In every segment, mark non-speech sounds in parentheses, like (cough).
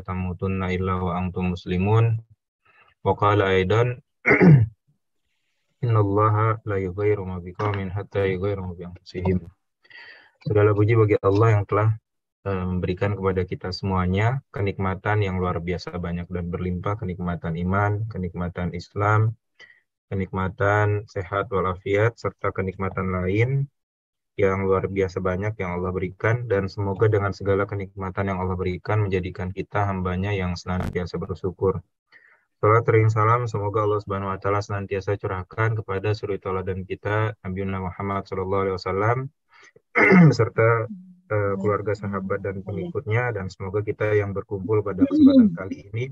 tamutunna illa wa antum muslimun. Wa qala aidan Inna Allah la yughayyiru ma biqaumin hatta yughayyiru ma bi anfusihim. Segala puji bagi Allah yang telah uh, memberikan kepada kita semuanya kenikmatan yang luar biasa banyak dan berlimpah, kenikmatan iman, kenikmatan Islam, kenikmatan sehat walafiat, serta kenikmatan lain yang luar biasa banyak yang Allah berikan dan semoga dengan segala kenikmatan yang Allah berikan menjadikan kita hambanya yang senantiasa bersyukur. Salat ring salam semoga Allah Subhanahu wa taala senantiasa curahkan kepada suri dan kita Nabi Muhammad sallallahu alaihi wasallam (clears throat) beserta uh, keluarga sahabat dan pengikutnya dan semoga kita yang berkumpul pada kesempatan kali ini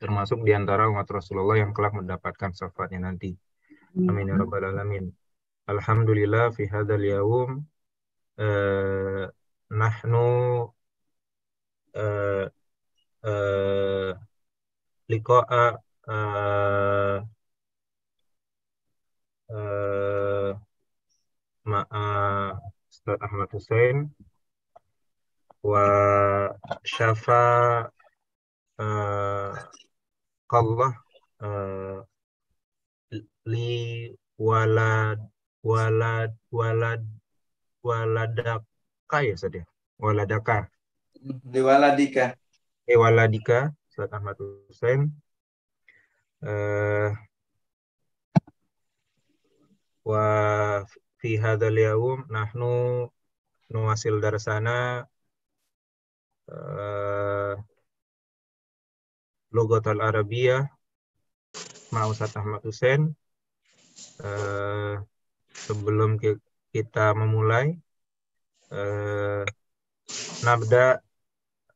termasuk di antara umat Rasulullah yang kelak mendapatkan syafaatnya nanti. Amin ya rabbal alamin. Alhamdulillah fi hadzal yaum uh, nahnu uh, uh, liqa'a uh, uh, ma'a Ustaz Ahmad Hussein wa syafa uh, Allah uh, li walad walad walad waladaka ya saudara waladaka. Di waladika eh waladika Ustaz Ahmad Hussein. Uh, wa fi hadzal yaum nahnu nuwasil darsana uh, logotal Arabiyah ma Ustaz Ahmad Hussein. Uh, sebelum kita memulai uh, nabda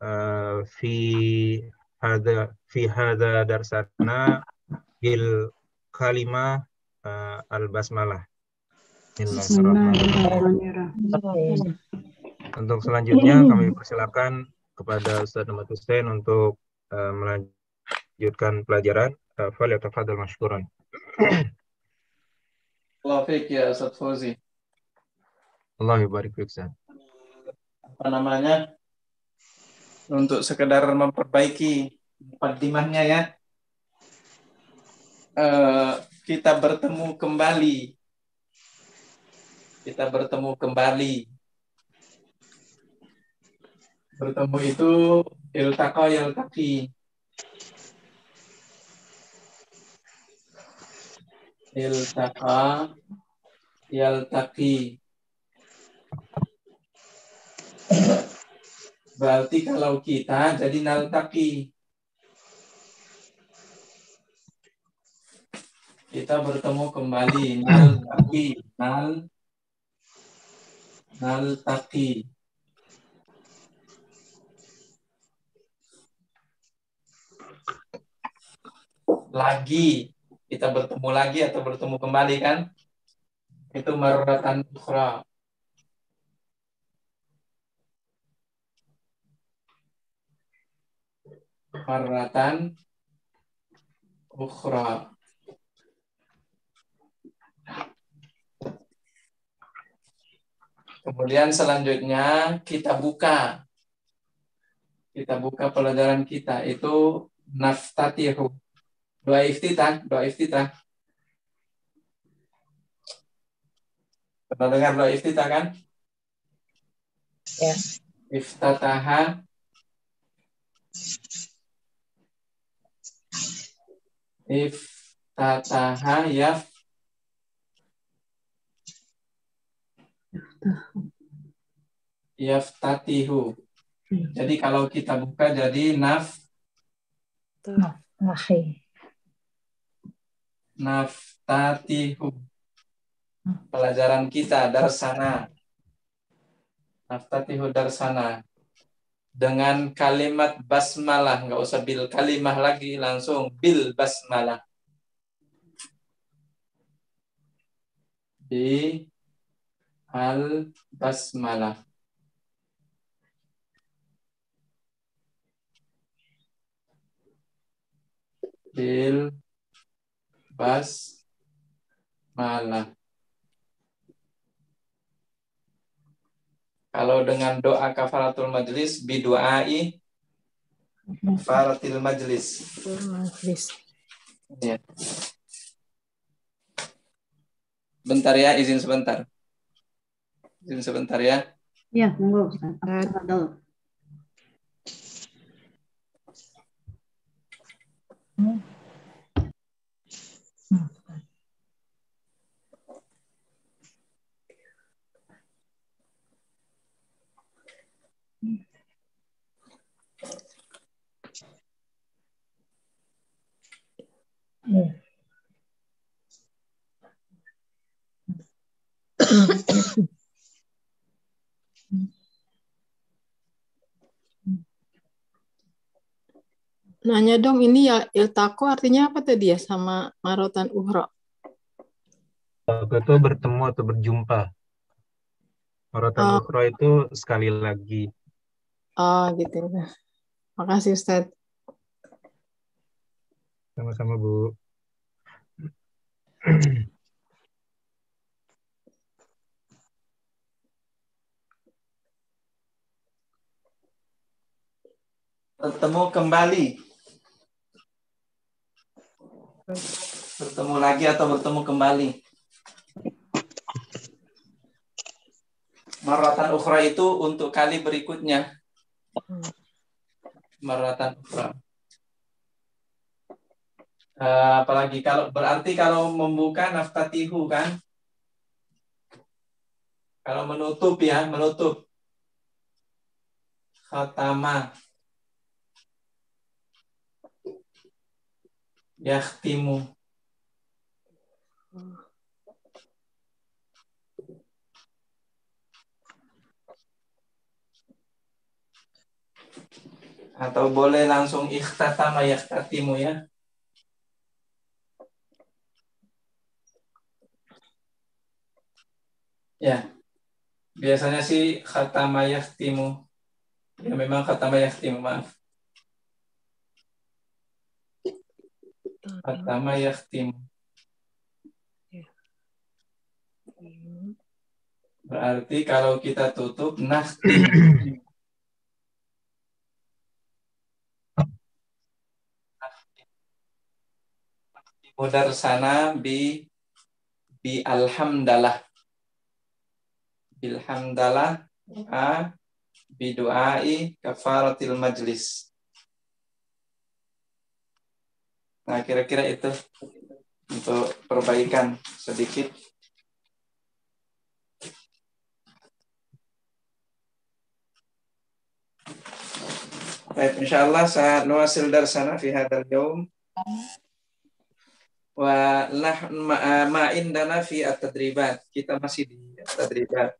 uh, fi hada fi hada darsana bil kalimah uh, al basmalah untuk selanjutnya kami persilakan kepada Ustaz Ahmad Hussein untuk uh, melanjutkan pelajaran. Uh, Fal mashkuran. Allah fiik ya Ustaz Fauzi. Allah barik Ustaz. Apa namanya? Untuk sekedar memperbaiki mukaddimahnya ya. Uh, kita bertemu kembali. Kita bertemu kembali. Bertemu itu iltaqa yaltaqi. Iltaqa yaltaqi berarti kalau kita jadi naltaqi kita bertemu kembali naltaqi nal naltaqi lagi kita bertemu lagi atau bertemu kembali kan? Itu marratan ukhra. Marratan ukhra. Kemudian selanjutnya kita buka. Kita buka pelajaran kita itu naftatihu Doa iftitah, doa iftitah. Pernah dengar doa iftitah kan? Ya. Iftataha Iftataha ya Yaftatihu. Jadi kalau kita buka jadi naf Nafi naftatihu pelajaran kita darsana naftatihu darsana dengan kalimat basmalah. Nggak usah bil kalimah lagi. Langsung bil basmalah. Di al basmalah. Bil bas malah. Kalau dengan doa kafaratul majlis bidu'ai Kafaratil majlis. Majlis. Ya. Bentar ya, izin sebentar. Izin sebentar ya. Ya, monggo Ustaz. Tafadhol. Nanya dong, ini ya iltako artinya apa tadi ya sama marotan uhro? Itu bertemu atau berjumpa. Maratan Oh. ukhra itu sekali lagi. Oh gitu. Makasih Ustaz. Sama-sama, Bu. Bertemu kembali. Bertemu lagi atau bertemu kembali. Maratan ukhra itu untuk kali berikutnya. Maratan ukhra. Eh, apalagi kalau berarti kalau membuka naftatihu kan? Kalau menutup ya, menutup. Khatama. Yakhtimu. Atau boleh langsung ikhtatama yakhtatimu ya. Ya. Biasanya sih khatama yakhtimu. Ya memang khatama yakhtimu, maaf. Khatama yakhtimu. Berarti kalau kita tutup nakhtim. Mudar sana bi bi alhamdalah. Bilhamdalah a bi du'ai kafaratil majlis. Nah, kira-kira itu untuk perbaikan sedikit. Baik, insyaallah saya nuasil darsana fi hadzal yaum. Wa nah ma, ma indana fi at-tadribat. Kita masih di at-tadribat.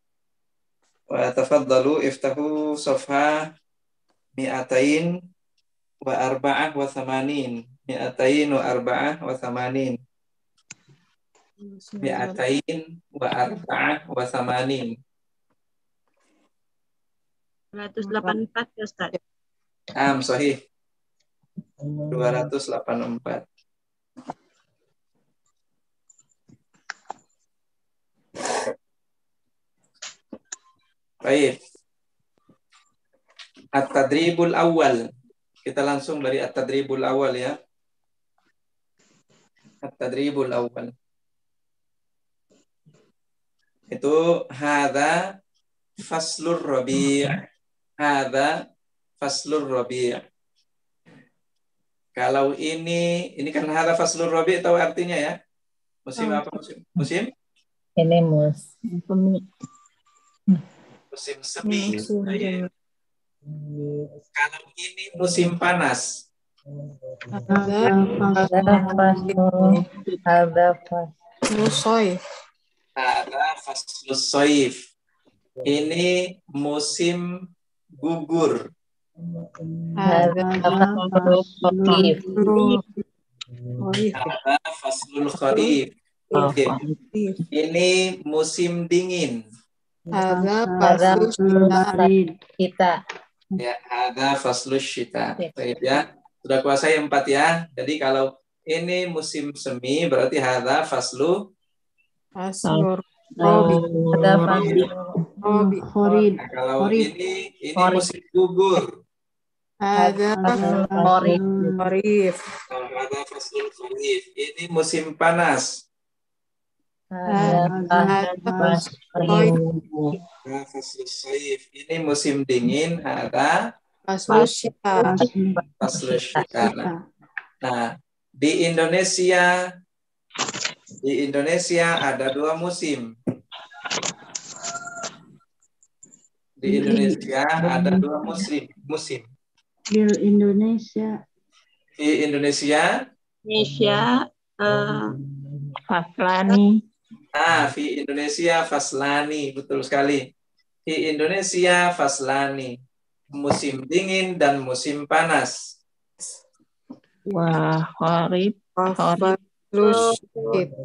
Wa tafaddalu iftahu safha mi'atain wa arba'ah wa thamanin. Mi'atain wa arba'ah wa thamanin. Mi'atain wa arba'ah wa thamanin. 284 ya Ustaz. Am sahih. 284. Baik. At-tadribul awal. Kita langsung dari at-tadribul awal ya. At-tadribul awal. Itu hadza faslur rabi'. Hadza faslur rabi'. Kalau ini ini kan hadza faslur rabi' tahu artinya ya? Musim apa musim? Musim? Ini mus. Musim semi. Musim Baik. Kalau ini musim panas. Ada Ada fasul. Ada fasul. musoy. Ada faslus soif. Ini musim gugur. Ada fasul. Kharif. Ada faslul kharif. Oke. Ini musim dingin. Ada pasus kita. Ya, ada faslus. Baik ya. Sudah kuasai empat ya. Jadi kalau ini musim semi berarti ada faslu. robi Ada fasul. robi Khorid. Nah, kalau ini ini musim gugur. Ada Kharif. Kharif. Ada faslul kharif. Ini musim panas. Ada faslul saif. Ini musim dingin. Ada Nah, di Indonesia di Indonesia ada dua musim. Di Indonesia ada dua musim. Musim. di Indonesia Di Indonesia, Indonesia eh, Faslani ah, di Indonesia faslani, betul sekali. Di Indonesia faslani, musim dingin dan musim panas. wah Faslul Syita.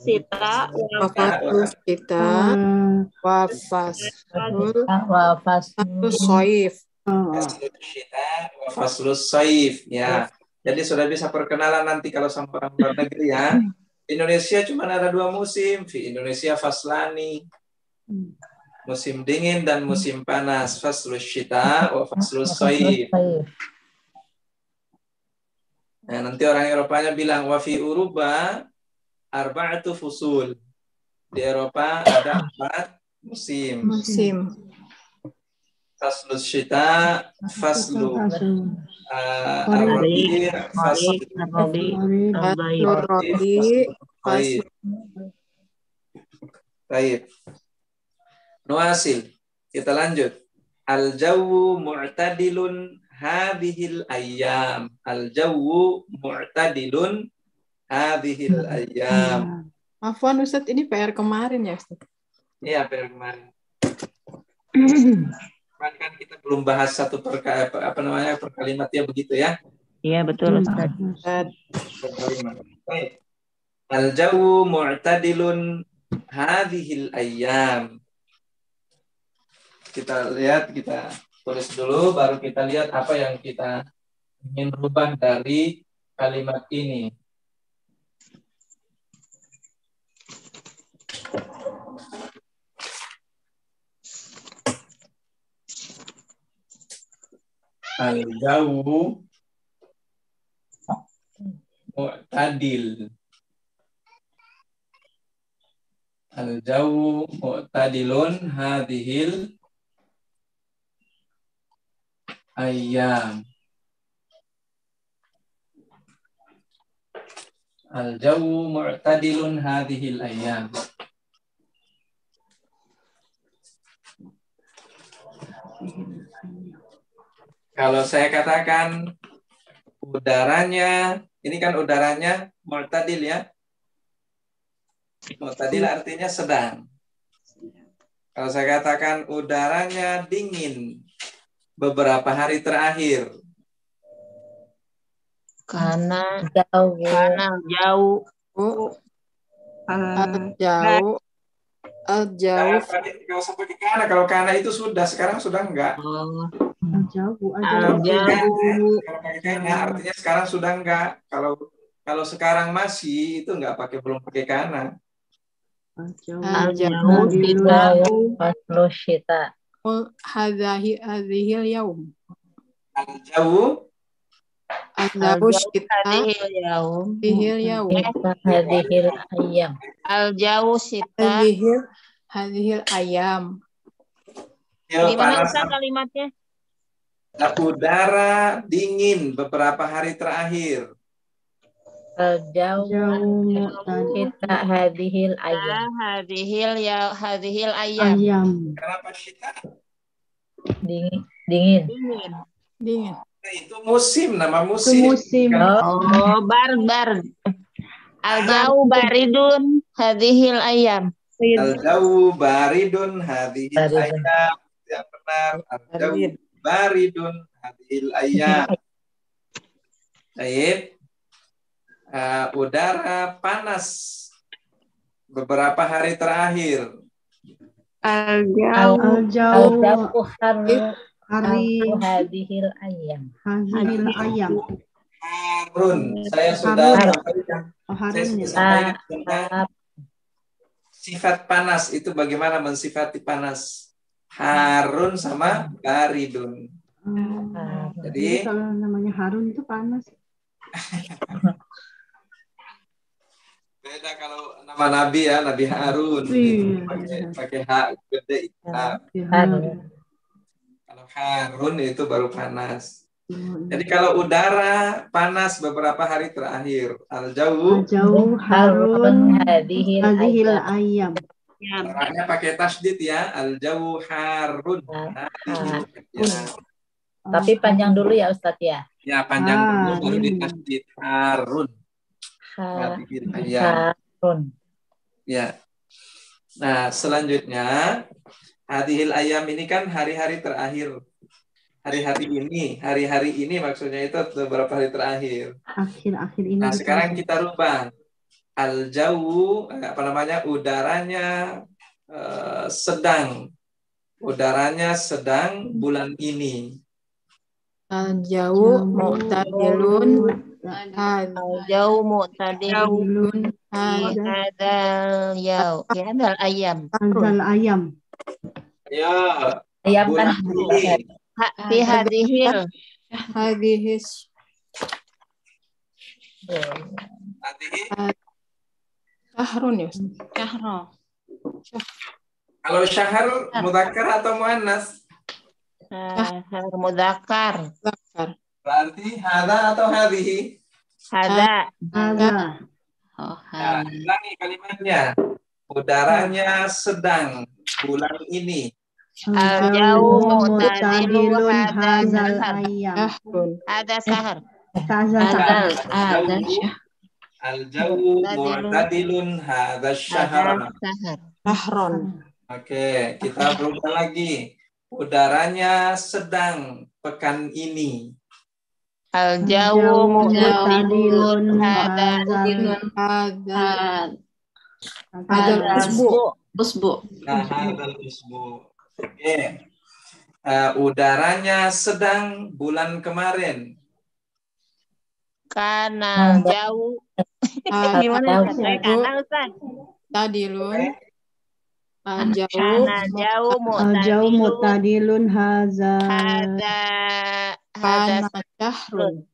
Sita Faslul Syita. eh, Wa faslul wa faslun Soif. oh, Faslul syita wa faslus saif ya. Jadi sudah bisa perkenalan nanti kalau sampai orang luar negeri ya. Indonesia cuma ada dua musim, di Indonesia faslani. Musim dingin dan musim panas, faslus syita wa faslus saif. Nah, nanti orang Eropanya bilang wa fi Uruba arba'atu fusul. Di Eropa ada empat musim. Musim. Faslus syita, faslu uh, ar-rabi', faslu Kharif Rabi Kharif. Al-Baid Faslul Rabi. Baik. Nuasil. Kita lanjut. Al-jawu mu'tadilun hadhil ayyam. Al-jawu mu'tadilun hadhil ayyam. Afwan Ustaz, ini PR kemarin ya Ustaz? Iya, per kemarin. Kemarin kan kita belum bahas satu per apa, apa namanya per kalimatnya begitu ya. Iya betul Ustaz. Baik. Al-jawu mu'tadilun hadhil ayyam. Kita lihat, kita tulis dulu, baru kita lihat apa yang kita ingin rubah dari kalimat ini. Al-jawu mu'tadil. Al-jawu mu'tadilun hadhil ayyam. Al-jawu mu'tadilun hadhil ayyam. Kalau saya katakan udaranya, ini kan udaranya mu'tadil ya. Mu'tadil artinya sedang. Kalau saya katakan udaranya dingin beberapa hari terakhir, karena jauh karena jauh Oh, eh, jauh. Al jauh. Usah pakai kana. Kalau kana itu sudah, sekarang sudah enggak. oh, jauh jauh Kalau pakai kana artinya sekarang sudah enggak. Kalau kalau sekarang masih itu enggak pakai belum pakai kana. jauh Al jauh. Mu'tadilun. jauh syita Hadahi hadhil yaum. Al jauh Al jauh Syita. yaum Hadhil yaum. hadhil ayyam al jauh sita Hadhil hadhil ayam. ya, gimana Ustaz kalimatnya udara dingin beberapa hari terakhir. Mu'tadil kita hadhil ayyam hadhil ya hadhil ayam ayam Kenapa syita? dingin dingin dingin Dingin. Nah, itu musim, nama itu musim. musim oh oh bar bar al jauh baridun hadhil ayam Al jauh baridun hadhil Baridun. ayam. Yang benar. Al jauh baridun hadhil ayam. (laughs) Baik. Eh, udara panas beberapa hari terakhir. al al al jauh jauh haru hari hadhil ayyam hadhil ayam Harun, saya sudah sampaikan. oh, Saya sudah sampaikan tentang sifat panas itu bagaimana mensifati panas. Harun sama baridun. Hmm. Jadi Jadi kalau namanya Harun itu panas. (laughs) beda kalau nama Nabi ya, Nabi Harun. Iya. Pakai pakai hak gede. Ya, Harun. Kalau Harun itu baru panas. Harun. Jadi kalau udara panas beberapa hari terakhir, al jauh Jauh Harun hadhil ayam. Caranya pakai tasdid ya, al jauh Harun. Hadhil ayyam. Tapi panjang dulu ya Ustadz ya. Ya panjang dulu baru Harun. ditasdid Harun. Ha-. Harun. Ya. Nah, selanjutnya hadhil ayam ini kan hari-hari terakhir. Hari-hari ini, hari-hari ini maksudnya itu beberapa hari terakhir. Akhir-akhir ini. Nah, sekarang kita rubah. Al jauh apa namanya? udaranya eh, sedang. Udaranya sedang bulan ini. Al-jauh mu'tadilun Jauh mu'tadilun Hadilun fi hada hadal yau fi hadal ayam. Hadhal ayam. Ya, Ayam kan fi hadhil hadihis syahrun ya syahro Kalau syahr mudzakkar atau muannas? syahar mudzakkar Zakar Berarti hada atau hadhihi? hada Hadha. oh Nah, hada ulangi kalimatnya. Udaranya sedang bulan ini. Al-jauh mu'tadilun hadal hadhal ayam. syahrun hada sahar hadal sahar. hada Al-jawu mu'tadilun hadha syahr. sahar syahron Oke, kita berubah lagi. Udaranya sedang pekan ini. Al-jauh mu'tadilun hada hadhal hadal hadal usbu usbu Nah, hadzal usbu. Oke. Eh, udaranya sedang bulan kemarin. Kana jauh. Gimana Ustaz? Saya kana Ustaz? Mu'tadilun al-jauh Kana jauh. Al-jauh mu'tadilun mu'tadilun hada kana syahrun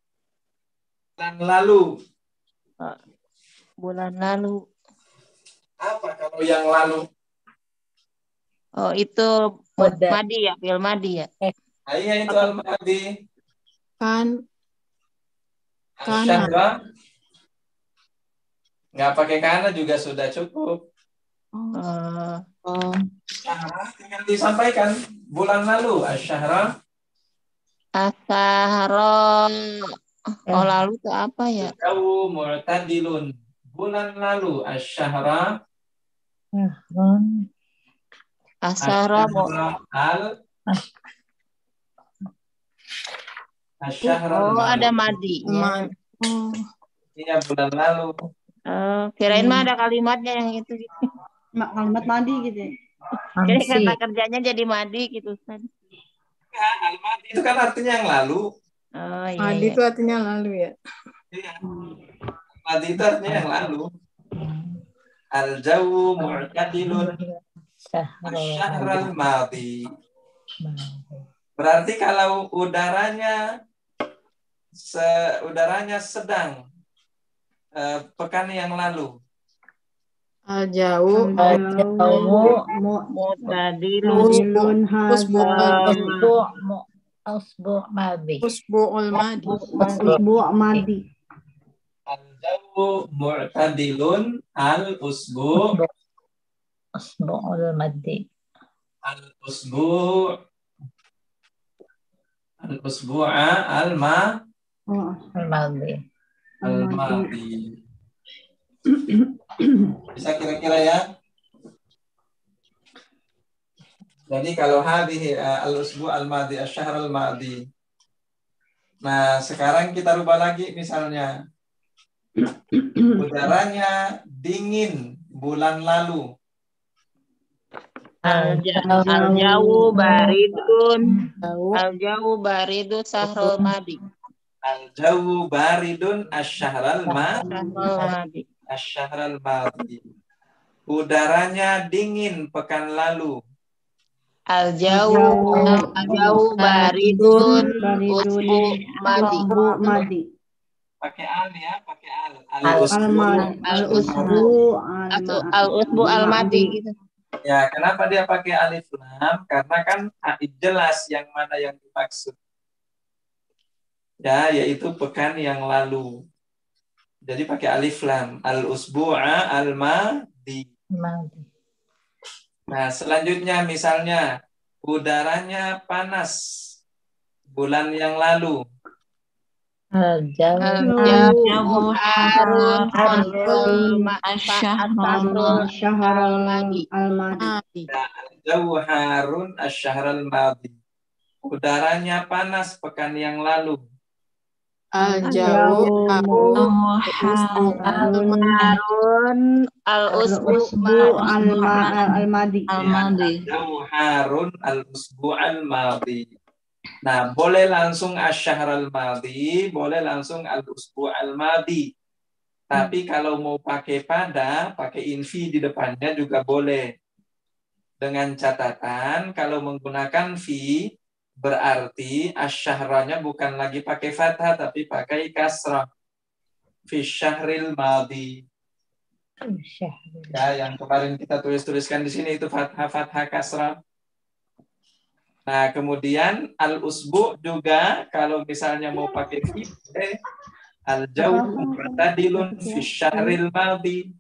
Bulan lalu. bulan lalu Apa kalau yang lalu? oh itu Muda. madi ya fil madi ya Ayah itu al-madi. kan Kana. Nggak pakai kana juga sudah cukup. oh oh, Syahra tinggal disampaikan bulan lalu asyahra asaharo oh lalu itu apa ya jauh mu'tadilun bulan lalu asyahra Harun. asaharo mu al asyahra oh ada madinya ma- oh, iya bulan lalu oh, kirain mah ada kalimatnya yang itu gitu. Ma- kalimat mandi gitu ya. jadi Amsi. kata kerjanya jadi madi gitu Ustaz. Ya, al-madi itu kan artinya yang lalu. Oh iya, madi iya. itu artinya lalu ya? Iya. Madi itu artinya yang lalu. Al jauh mu'tadilun asyahra al madi. Berarti kalau udaranya se udaranya sedang eh, pekan yang lalu. al-jauh Al-jauh mu'tadilun mu'tadilun hadza Usbu mu usbu madi. usbu'ul madi usbu' madi. Al-jawu mu'tadilun al-usbu Usbu'ul madi. al-usbu al-usbu'a al-ma Oh, Al-madi. al-madi. Bisa kira-kira ya? Jadi kalau hadhihi uh, al-usbu al-madi asy-syahr al-madi. Nah, sekarang kita rubah lagi misalnya. Udaranya dingin bulan lalu. Al-jauh baridun jauh Al-jauh baridu sahrul madi Al-jawu baridun asy-syahr al-ma Sahrul madi asy-syahr al-madi. Udaranya dingin pekan lalu. Al-jauh Al-jauh. al-jauh baridun Baridun. usbu madi. Usbu madi. Pakai al ya, pakai al. Al- Al-usbu. Al-usbu. Atau al- al-usbu al-madi gitu. Ya, kenapa dia pakai alif lam? Karena kan ah, jelas yang mana yang dimaksud. Ya, yaitu pekan yang lalu. Jadi pakai alif lam. Al-usbu'a al-madi. Madi. Nah, selanjutnya misalnya udaranya panas bulan yang lalu. Jauh Harun asyahral madi. Udaranya panas pekan yang lalu. Al-jauh harun harun al-usbu Al-usbu al- al-madi. Jauh Harun al-usbu al-madi. Nah, boleh langsung asyahar al-madi, boleh langsung al-usbu al-madi. Tapi kalau mau pakai pada, pakai infi di depannya juga boleh. Dengan catatan, kalau menggunakan fi, berarti asyahranya bukan lagi pakai fathah, tapi pakai kasrah. Fi syahril madi. Ya, yang kemarin kita tulis-tuliskan di sini itu fathah fathah kasrah. Nah, kemudian al-usbu juga kalau misalnya mau pakai fi boleh. al-jauh mu'tadilun fi syahril madi.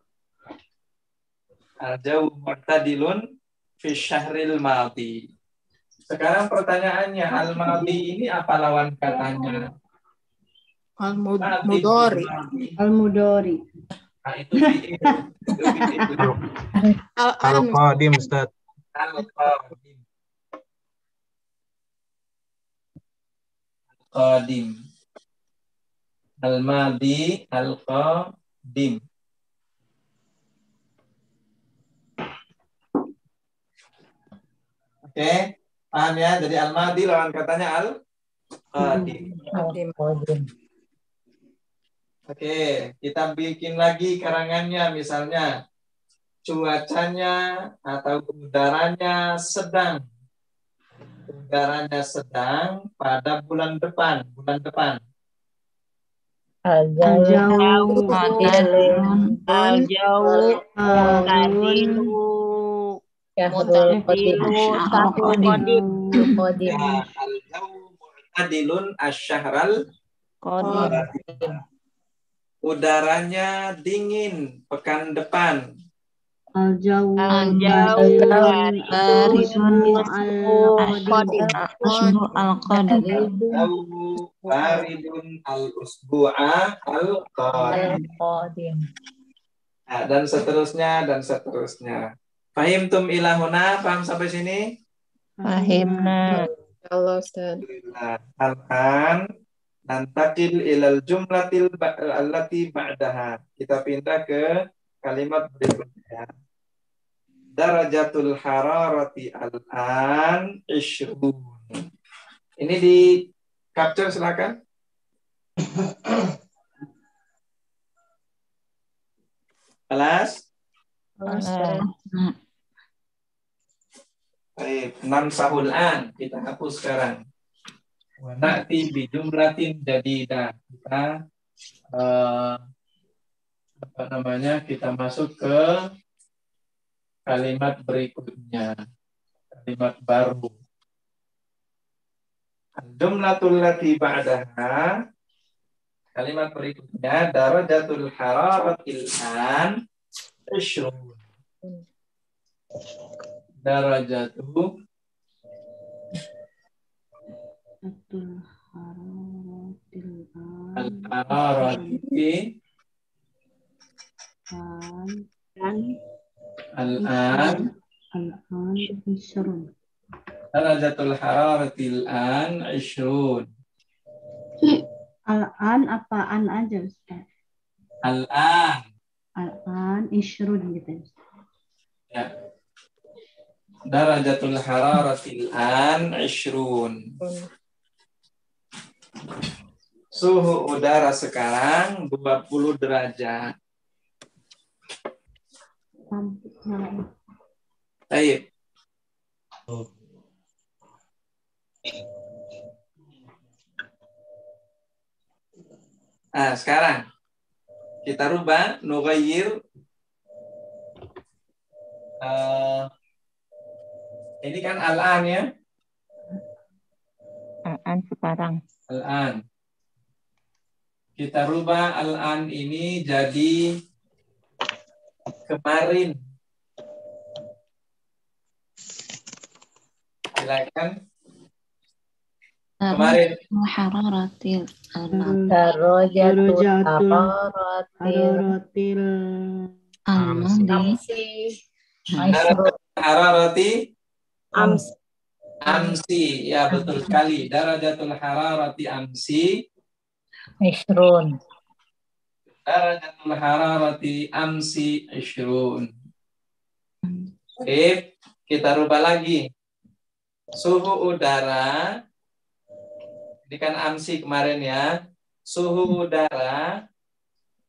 Al-jauh mu'tadilun fi syahril madi. Sekarang pertanyaannya, al-madi ini apa lawan katanya? Al-mudori. Al-mudori. Nah, itu (laughs) al-an Al-Qadim, Ustaz. Al-Qadim. Al-Qadim. Al-Madi, Al-Qadim. Oke, paham ya? Jadi Al-Madi lawan katanya Al-Qadim. Al-Qadim. Oke, kita bikin lagi karangannya misalnya cuacanya atau udaranya sedang. Udaranya sedang pada bulan depan, bulan depan. Al-jauh. Al-jauh. al-jauh Mutadilu satu kodim. Ya, al-jauh mu'tadilun asyahral kodim udaranya dingin pekan depan. Al-qadim. Jauh baridun al-usbu'a al-qadim. Al-Qadim. Nah, dan seterusnya dan seterusnya. Fahim tum ilahuna, paham sampai sini? Fahimna Allah Ustaz Alhamdulillah. Nantakil ilal jumlatil allati ba'daha. Kita pindah ke kalimat berikutnya. Darajatul hararati al-an ishrun. Ini di capture silakan. Kelas? Baik, nan sahul an kita hapus sekarang. Na'ti bi jumlatin jadidah. Kita eh, apa namanya? Kita masuk ke kalimat berikutnya. Kalimat baru. Jumlatul lati ba'daha Kalimat berikutnya darajatul hararatil an 20 darajatuhu atul hararatil al hararati an al an al an isrun darajatul hararatil an isrun al an apa an aja Ustaz? Al an al an isrun gitu ya. Darajatul hararatil an ishrun. Suhu udara sekarang 20 derajat. Baik. Nah, sekarang kita rubah nughayyir eh, ini kan al-an ya, Al-an sekarang. al-an. Kita rubah al-an ini jadi kemarin. Silakan. Kemarin. Hararatil Darajatul hararatil al-madi Hararati ams amsi. Ya, betul sekali. Darajatul hararati amsi. Maisrun Darajatul hararati amsi ishrun. Oke, kita rubah lagi. Suhu udara, ini kan amsi kemarin ya. Suhu udara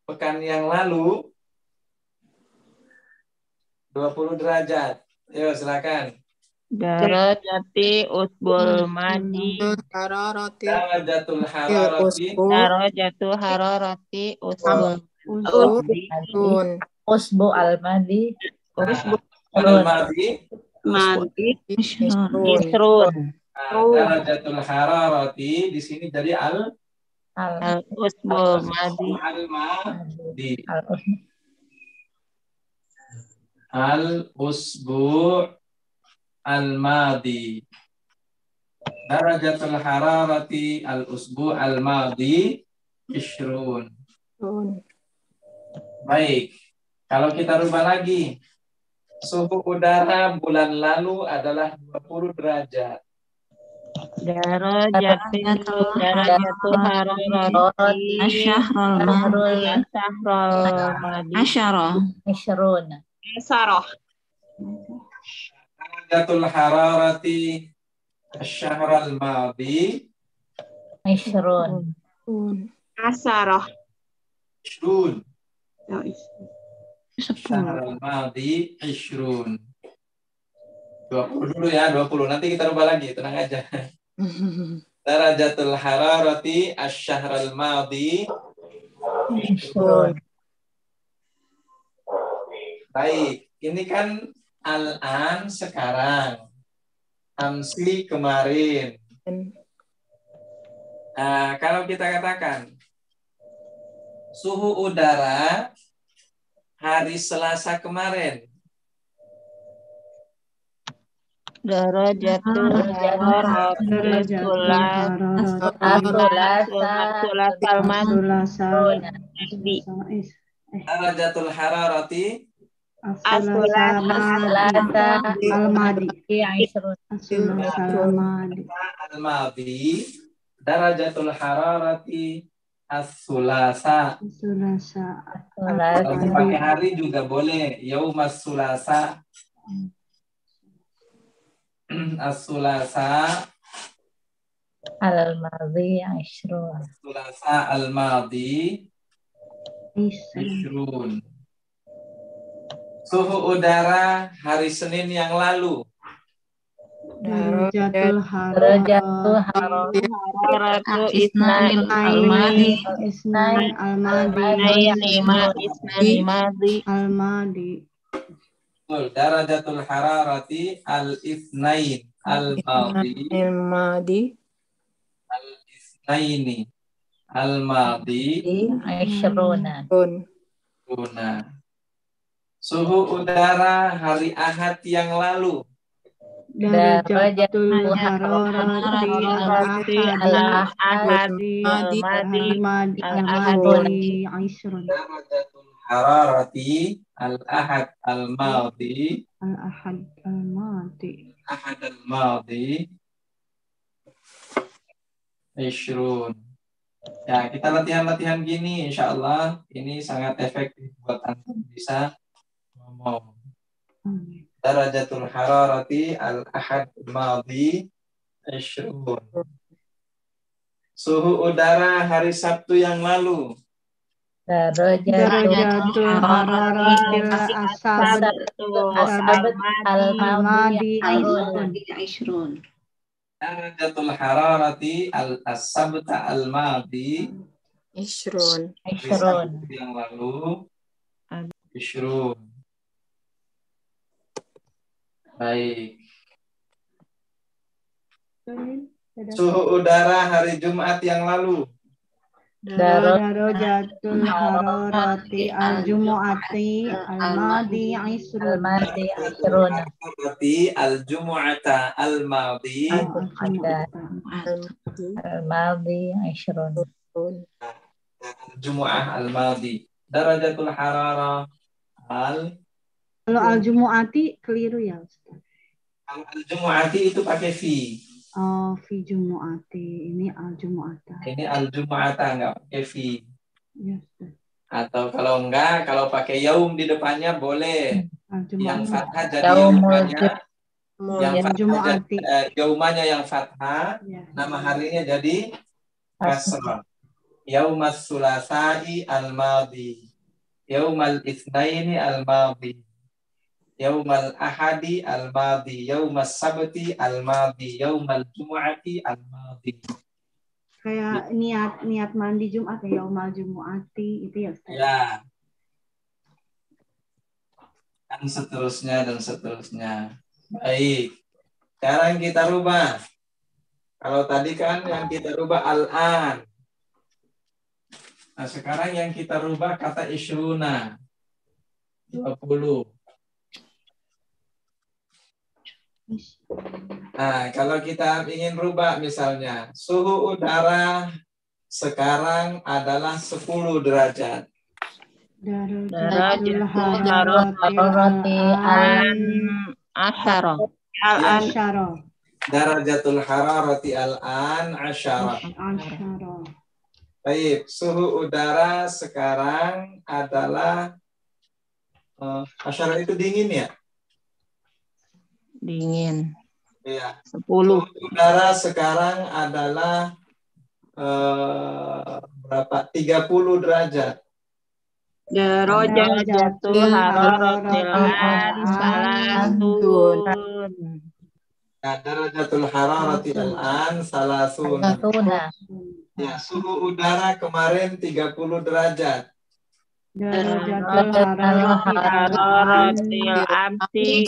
pekan yang lalu 20 derajat. Yuk, silakan. Darajati usbul madi. Hararatil Darajatul hararati. usbu Darajatu hararati usbul usbun Usbu al-madi usbul al-madi madi. Isrun. Nah, darajatul hararati di sini jadi al al Al usbul madi. al-madi. al Al-usbu' al-madi. Darajatul hararati al-usbu' al-madi ishrun. Baik. Kalau kita rubah lagi. Suhu udara bulan lalu adalah 20 derajat. Darajatu darajatu hararati asyahrul madi asyahrul madi. asyara Maisrun Darajatul hararati الشهر الماضي Maisrun asarah 20 sepuluh الشهر الماضي 20 20 dulu ya 20 nanti kita rubah lagi tenang aja (laughs) Darajatul hararati asyahr al-madi Maisrun Baik, ini kan al-an sekarang. Amsi kemarin. Nah, kalau kita katakan suhu udara hari Selasa kemarin. Darajatul hararati. Sulasa Di Darajatul hararati Asulasa Selasa Al-Madi al-madi darajatul hararati as-sulasa. Asulasa Kalau Selasa pakai hari juga boleh. Yaumas sulasa. As-sulasa al-madi Maisrun sulasa al-madi Isra ishrun. Suhu udara hari Senin yang lalu. Darajatul Darajatul al-madi Isnain Al-Madi Isnaini ma isnani madi. Al-Madi. Darajatul hararati al-ithnain al-madi Al-Madi al-ithnaini al-madi Maisrun Pun Guna. Suhu udara hari Ahad yang lalu. Darajatul Hararati hararatil al-ahad Madi Al-Madi Al-Ahad Al-Madi Isrun Darajatul hararati al-ahad al-madi. Al-Ahad Al-Madi Ahad al-madi. Ishrun. Ya, kita latihan-latihan gini insya Allah. Ini sangat efektif buat Anda bisa ngomong. Darajatul hararati al-ahad al-madi. Ishrun. Suhu udara hari Sabtu yang lalu. Darajatul Darajatul hararatil asab Sabtu Asabat Al-Madi al-madi Isrun isrun Darajatul hararati al asabta al madi Ishrun. Ishrun. yang lalu Ishrun. Baik. Suhu udara hari Jumat yang lalu. Darot Darajatul hararati al-jumu'ati al-madi isrun. al-madi Ishrun. Berarti al-jumu'ata al-madi Al-Jumu'ata al-madi Ishrun. al-jumu'ah al-madi. Darajatul hararah al Kalau al-jumu'ati keliru ya Ustaz. kalau al-jumu'ati itu pakai fi. Oh, fi jumu'ati. Ini al-jumu'ata. Ini al-jumu'ata nggak pakai fi. Ya, Ustaz. Atau kalau enggak, kalau pakai yaum di depannya boleh. Yang Al-jumu'ata. fathah jadi yang Yaumul depannya, yang Yang fathah Jumu'ati. jadi, eh, yaumanya yang fathah, Ya. nama harinya jadi kasrah. Yaumas sulasai al-madi. Yaumal isnaini al-madi. Yaumal ahadi al-madi. Yaumas sabti al-madi. Yaumal jumu'ati al-madi. Kayak niat niat mandi Jumat ya yaumal jumu'ati itu ya Ustaz. Ya. Dan seterusnya dan seterusnya. Baik. Sekarang kita rubah. Kalau tadi kan yang kita rubah al-an. Nah, sekarang yang kita rubah kata isyruna. 20. Nah, kalau kita ingin rubah misalnya, suhu udara sekarang adalah 10 derajat. Darajatul Hararati hararati al- Asyara. al-asyara. Darajatul hararati al-an asyara. Asyara. Baik, suhu udara sekarang adalah eh, asyara itu dingin ya? Dingin. Iya. Sepuluh. Suhu udara sekarang adalah eh, berapa? 30 derajat. Darajatul hararatil an salatun. Nah, darajatul hararati al-an salasun. Satuna. Ya, suhu udara kemarin 30 derajat. Amsi.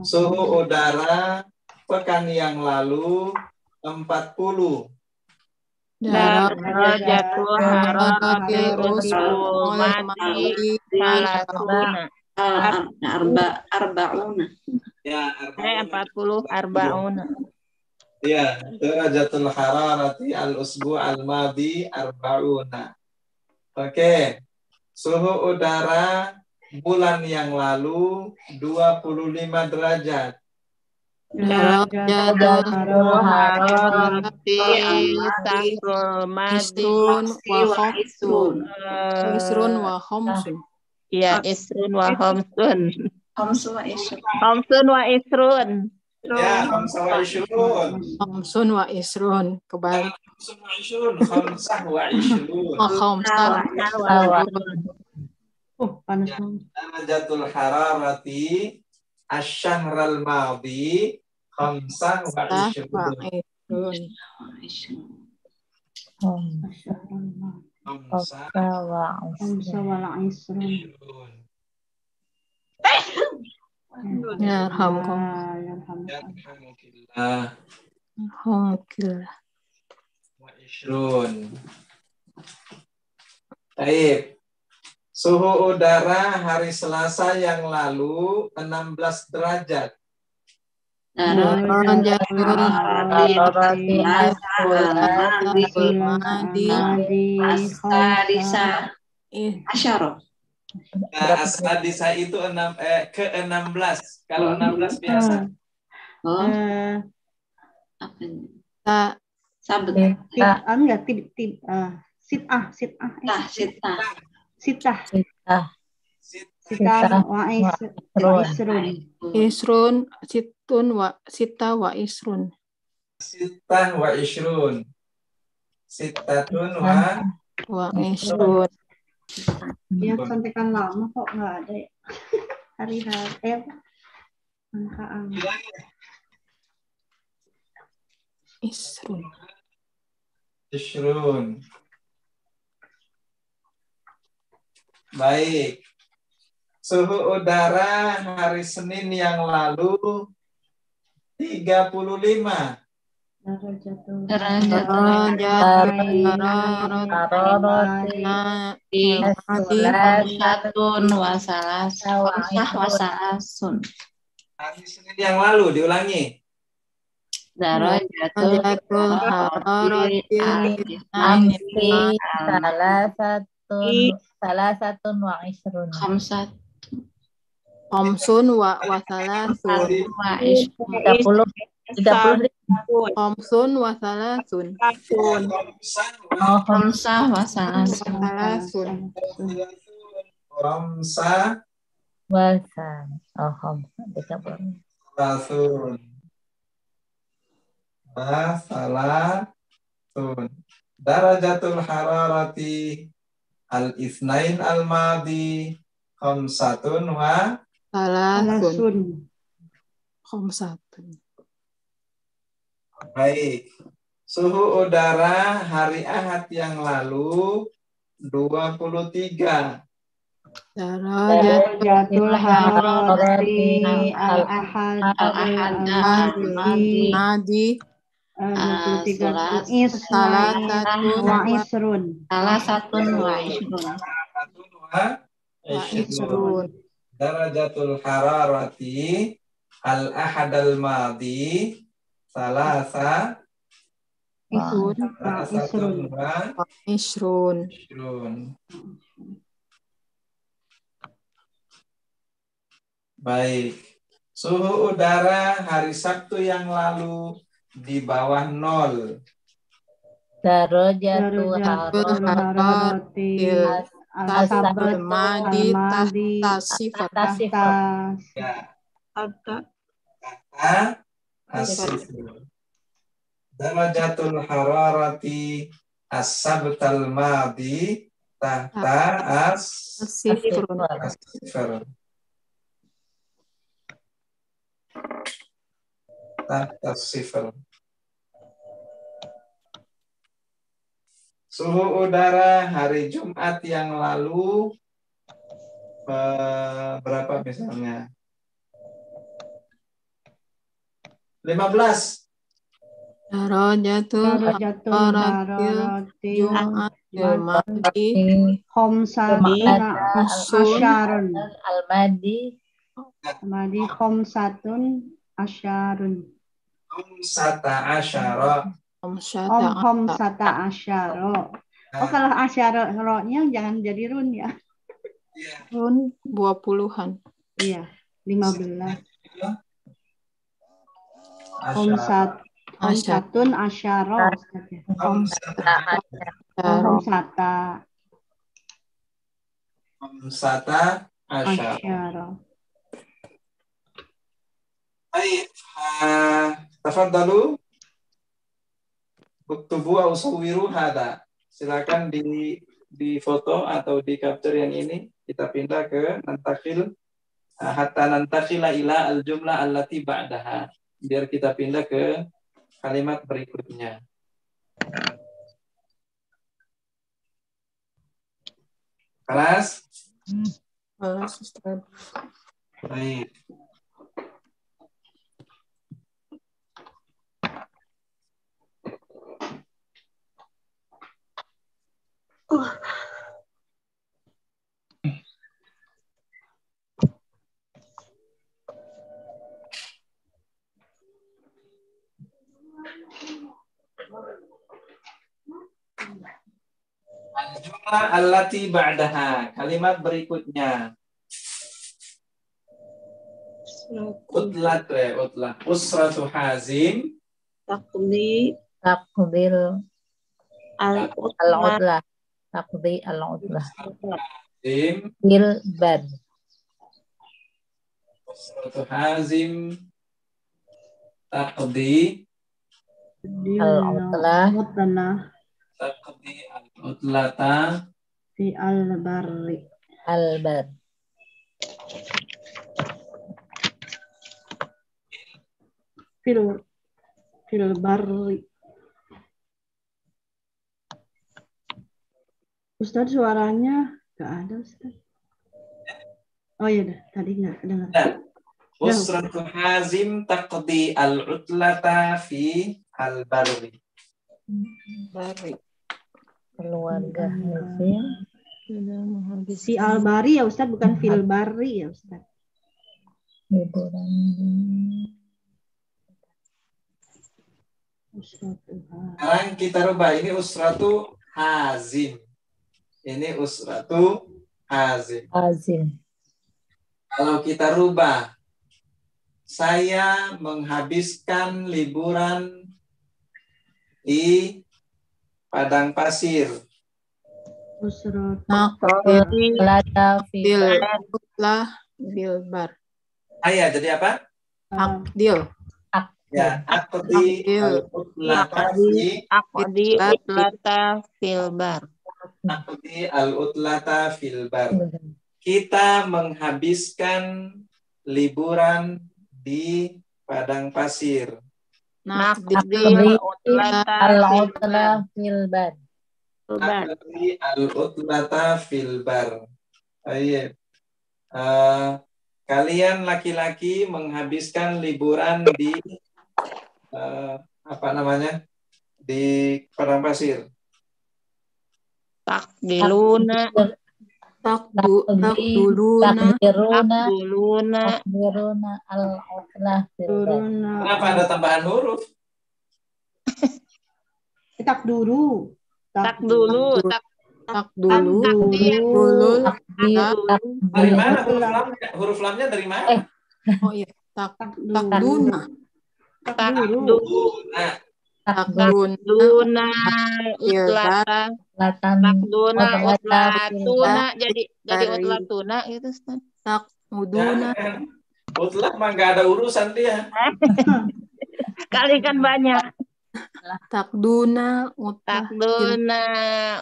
Suhu udara pekan yang lalu 40. Darajatul hararatil usumati salatuna. Arba arbauna. Ya, Eh, empat puluh arbaun. Ya, darajatul hararati al-usbu al-madi arbauna. Oke. Suhu udara bulan yang lalu 25 derajat. Darajatul hararati Hararatil sahrul madi. Isrun wa khomsun. Isrun wa khomsun. Ya, isrun wa homsun. Khamsu wa isrun. Homsun wa isrun. Ya, khamsah wa ishrun. Khomsun wa isrun. Kebalik. Khamsah wa ishrun. Khamsah wa ishrun. Oh, khomsan. Oh, panas banget. Darajatul hararati asyahral madi khamsah wa Wa ishrun. isrun. Khamsah isrun. ishrun. Ah, yarhamkum. Yarhamukillah. Alhamdulillah. wa ishrun. Baik. Suhu udara hari Selasa yang lalu 16 derajat. Asyara. Nah, asadisa itu enam, eh, ke 16. Kalau 16 biasa. Oh, Eh, apa ini? ta Sabet. tip, ah, enggak tip tip ah sit ah sit ah eh, Tah, sita. sitah Sit- sitah wa is wa isrun isrun situn wa sita wa isrun. Sitah wa ishrun. Sitatun wa Wa isrun. Ya contekan lama kok nggak ada ya. (laughs) Hari-hari eh apa? angka angka. Isrun. Ishrun. Baik. Suhu udara hari Senin yang lalu 35. Wasalasun yang lalu diulangi. Darajatul harorati. Amsi salah satu salah satu wa isrun. Khamsat Homsun wa wasalasun. Tiga puluh tiga puluh Homsun wasalasun. oh Khamsah wasalasun Wasalasun. Ramsa wasan oh hom tiga puluh. Rasul. Masalatun. Darajatul hararati al-ithnain al-madi khamsatun wa Salasun. Alasun. Baik. Suhu udara hari Ahad yang lalu 23. Darajatul Darajatul harorati al-ahad. Al-ahad. Salasatun wa isrun. Salah satun wa ishrun Satu wa isrun. Darajatul hararati al-ahad al-madi salasa Isrun. Wa isrun. isrun. ishrun. Baik. Suhu udara hari Sabtu yang lalu di bawah nol. Harorati Tasabul al-sabat madi al-madi tasifat. tasif tas Asifur. Darajatul hararati as-sabtal madi tahta as Sifrun. asifur. Tahta sifur. Suhu udara hari Jumat yang lalu eh, berapa misalnya? 15. Darajatul Darajatul hararati harorati Jumat Jumati Khomsatun asyarun al-madi. Madi khomsatun asyarun. Sata asyara. Khomsata asyaro Oh kalau asyaro ro-nya jangan jadi run ya. Run. Dua puluhan. Iya 15 Asyara. Khomsat Asyar. Khomsatun asyaro Ustaz ya. Sata Daro. Khomsata Sata asyara. asyaro Baik. Ah, Tafadhalu. Uktubu au sawiru hada. Silakan di di foto atau di capture yang ini kita pindah ke nantakil ah, hatta nantakila ila al jumlah allati ba'daha. Biar kita pindah ke kalimat berikutnya. Kelas? Balas, Ustaz. Baik. Al-jumlah allati ba'daha. Kalimat berikutnya. Utlat ya, utlat. Usratu hazim. Takdi takdil al-utma al-udlah takdi al-udlah Hazim. bil bad Usratu hazim. Taqdi. al-udlah Mutlanah Al-utlata. Fi al-barri. Albar. Fil fil barri. Ustaz suaranya nggak ada Ustaz. Oh iya dah, tadi nggak kedengar. Nah, Usratu Hazim taqdi al-utlata fi al-barri. Bari. Keluarga Hazim. Sudah menghabis. Si al-bari ya Ustaz, bukan fil barri ya Ustaz. Liburan. Sekarang kita rubah ini usratu hazim. Ini usratu hazim. Hazim. Kalau kita rubah, saya menghabiskan liburan di padang pasir. Usratul Nakfil Lata bil fil. utlah bil bar. Ayah jadi apa? Akdil. Ya, akdi Aqdi Bar. utlata fil bar. akdi al-utlata fil bar. Kita menghabiskan liburan di padang pasir. Nakdil Aqdi utlata fil bar. Akdi al-utlata fil bar. Baik. Eh, kalian laki-laki menghabiskan liburan di eh, apa namanya? Di padang pasir. Takdiluna takdu takduluna Takdiruna. takduluna Takdiruna al-utla fil bad. Turuna. Kenapa ada tambahan huruf? Tak dulu. tak dulu tak takdulu takdir dulul Takdir. Dari Takdir. mana huruf lamnya? Huruf lamnya dari mana? Eh. oh iya tak Tak dulu. takduna Tak tak dulu. Takduna takduna Fil utlata takduna fil utlatuna jadi jadi Dari- utlatuna gitu Ustaz. takmuduna jangan. Utlak mah nggak ada urusan dia. (laughs) kali kan banyak takduna utlah takduna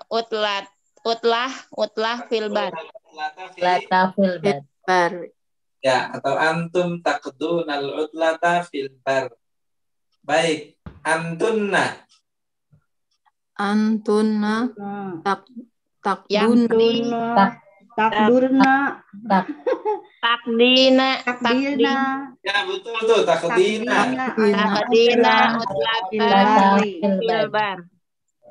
utlat utlah utlah fil bar Utlata fi- Lata fil bad. bar Ya, atau antum takdunal utlata fil bar. Baik, antunna. antuna Nah, tak di Durna. Takdurna. takdina takdina. Ya, betul tuh, takdina. takdina utlata Lata Bari. fil fil bad. bar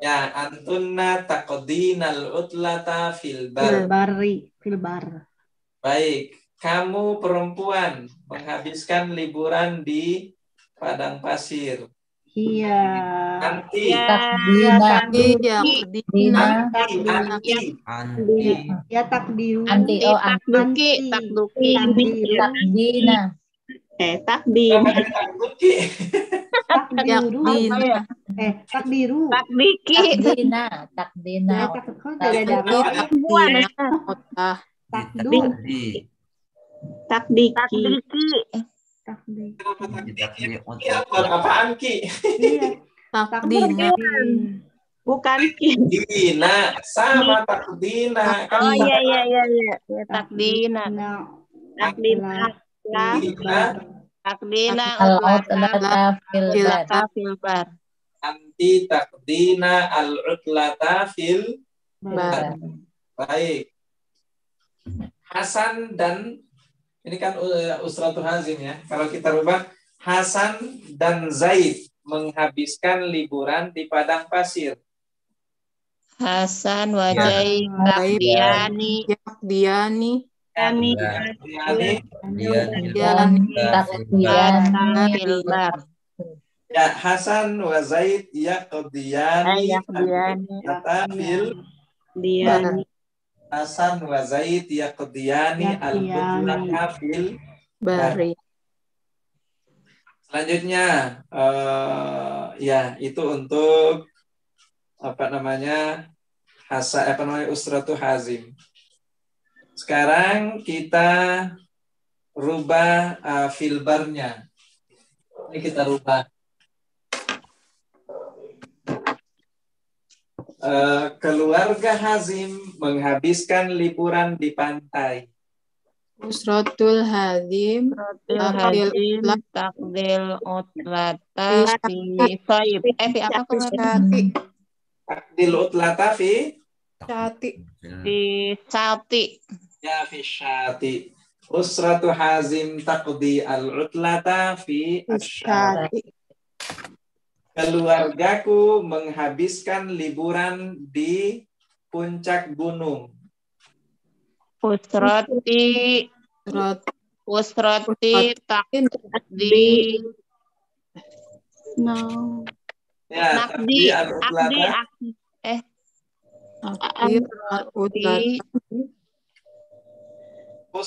Ya, antunna takdinal utlata fil Fil bar. bari. Fil bar. Baik, kamu perempuan menghabiskan liburan di padang pasir. Iya. Anti, ya Takdina. iya Dina. anti, anti. Ya takdiru. Anti. Oh, takduki takduki. Takdina. eh ditakduki? Takdiru. Eh, takdiru. takdiki Takdina. Takdina. Tak, kok tidak ada Takdir. roh? perempuan utlah Takdu. takdiki takdiki Kenapa takdiki? Ya, bukan apaan ki? Iya. takdina bukan ki. Dina. Sama takdina. oh Kan iya iya iya iya. Ya, takdina takdina Dina. Takdina Al-utlata fil bar anti takdina al-utlata fil bar baik. Hasan dan ini kan uh, usratul hazim ya. Kalau kita rubah Hasan dan Zaid menghabiskan liburan di padang pasir. Hasan wa Ya. Yakdiani utlata fil bar ya Hasan wa Zaid yaqdiyani Yaqdiyani. diani Hasan wa Zaid yaqdiyani al-utlata fil bari Selanjutnya, eh, ya itu untuk apa namanya hasa apa namanya usratu hazim. Sekarang kita rubah eh, filbarnya. Ini kita rubah. Eh, keluarga Hazim menghabiskan liburan di pantai. Usratul Hadim Rotil Takdil hadim utlat. takdil utlata fi soib. Eh, fi apa kemarin? Takdil utlata fi Syati. Fi sati. ya fi syati. Usratu Hazim taqdi al-utlata fi asyati. Keluargaku menghabiskan liburan di puncak gunung. Usrati in takdi No. Ya, takdi akdi akdi eh utlat.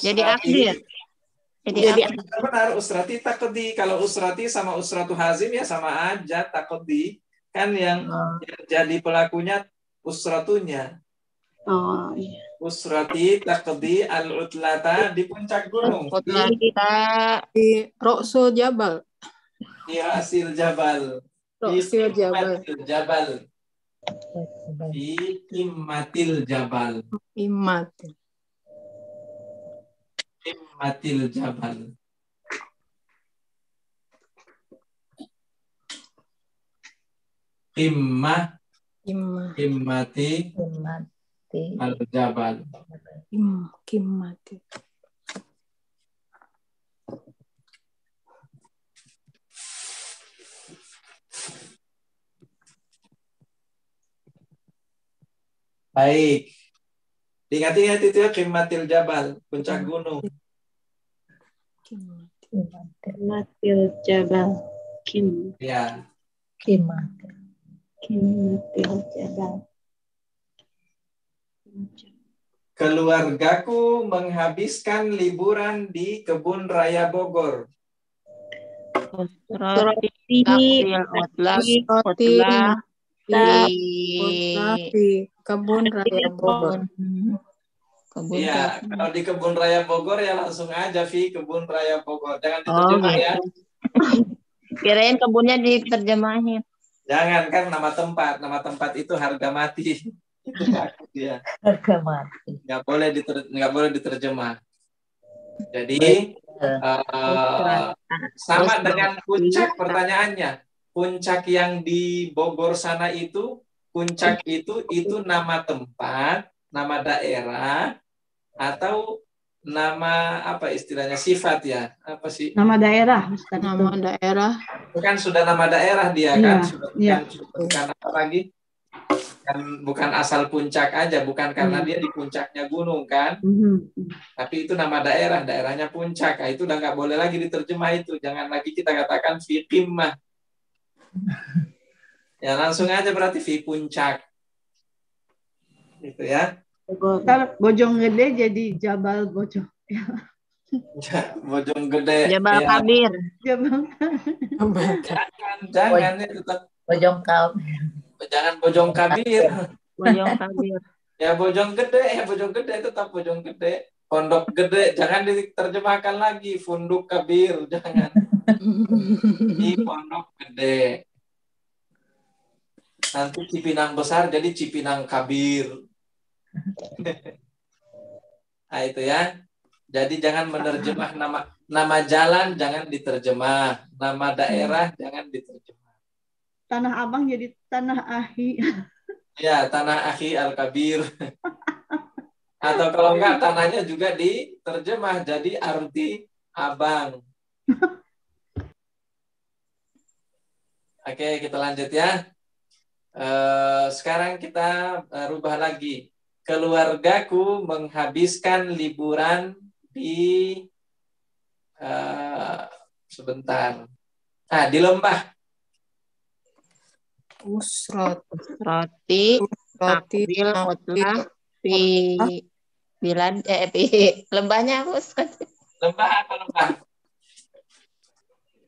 jadi akdi? Jadi Jadi akdi. benar usrati takdi. Kalau usrati sama usratu hazim ya sama aja takdi. Kan yang, yang jadi pelakunya usratunya. Oh, iya. Usrati takdi al-utlata di puncak gunung. Utlata Di Roksul Jabal. Di Rasil Jabal. Di Roksil Jabal. Jabal. Di Qimmatil Jabal. Imat. Qimmatil Jabal. Qimmah Imah. Qimmati Mati. al-Jabal. Im. Kimat. Baik. Ingat-ingat itu ya Qimmatil Jabal, puncak gunung. Kimat. Matil Jabal. Kim. Ya. Kimat. Kim Matil Jabal. Keluargaku menghabiskan liburan di kebun raya Bogor. kebun raya Bogor. Kebun Iya, kopi. kalau di kebun raya Bogor ya langsung aja Vi kebun raya Bogor. Jangan Oh, diterjemah ya. gitu. (laughs) Kirain kebunnya diterjemahin. Jangan kan nama tempat, nama tempat itu harga mati. (laughs) itu takut dia. Harga mati. Nggak boleh diter, nggak boleh diterjemah. Jadi eh, sama dengan puncak pertanyaannya. Puncak yang di Bogor sana itu, puncak itu itu nama tempat, nama daerah, atau nama apa istilahnya sifat ya? Apa sih? Nama daerah. Ustaz. Nama daerah. Bukan sudah nama daerah dia Iya, kan? Sudah iya. bukan, bukan apa lagi? Kan bukan asal puncak aja, bukan karena Iya. dia di puncaknya gunung kan? Mhm. Tapi itu nama daerah, daerahnya puncak. Nah, itu udah nggak boleh lagi diterjemah itu. Jangan lagi kita katakan fi. Ya langsung aja berarti fi puncak. Gitu ya. Ntar Bojong Gede jadi Jabal Bojong. (laughs) Bojong gede. Jabal Ya, Kabir. Jabal. Jangan, jangan ya tetap Bojong kau. jangan bojong kabir. Bojong Kabir. (laughs) Ya bojong gede, ya bojong gede tetap bojong gede. Pondok gede, jangan diterjemahkan lagi funduk kabir, jangan. Di pondok gede. Nanti Cipinang besar jadi Cipinang kabir. Nah itu ya. Jadi jangan menerjemah nama nama jalan jangan diterjemah, nama daerah jangan diterjemah. Tanah Abang jadi Tanah Ahi. Ya, tanah akhi al-kabir. Atau kalau enggak tanahnya juga diterjemah jadi arti abang. Oke, kita lanjut ya. Eh, sekarang kita eh, rubah lagi. Keluargaku menghabiskan liburan di eh, sebentar. Ah, di lembah. Usrat. Roti Roti. takdil utlah fi bilad eh fi lembahnya aku Lembah apa lembah?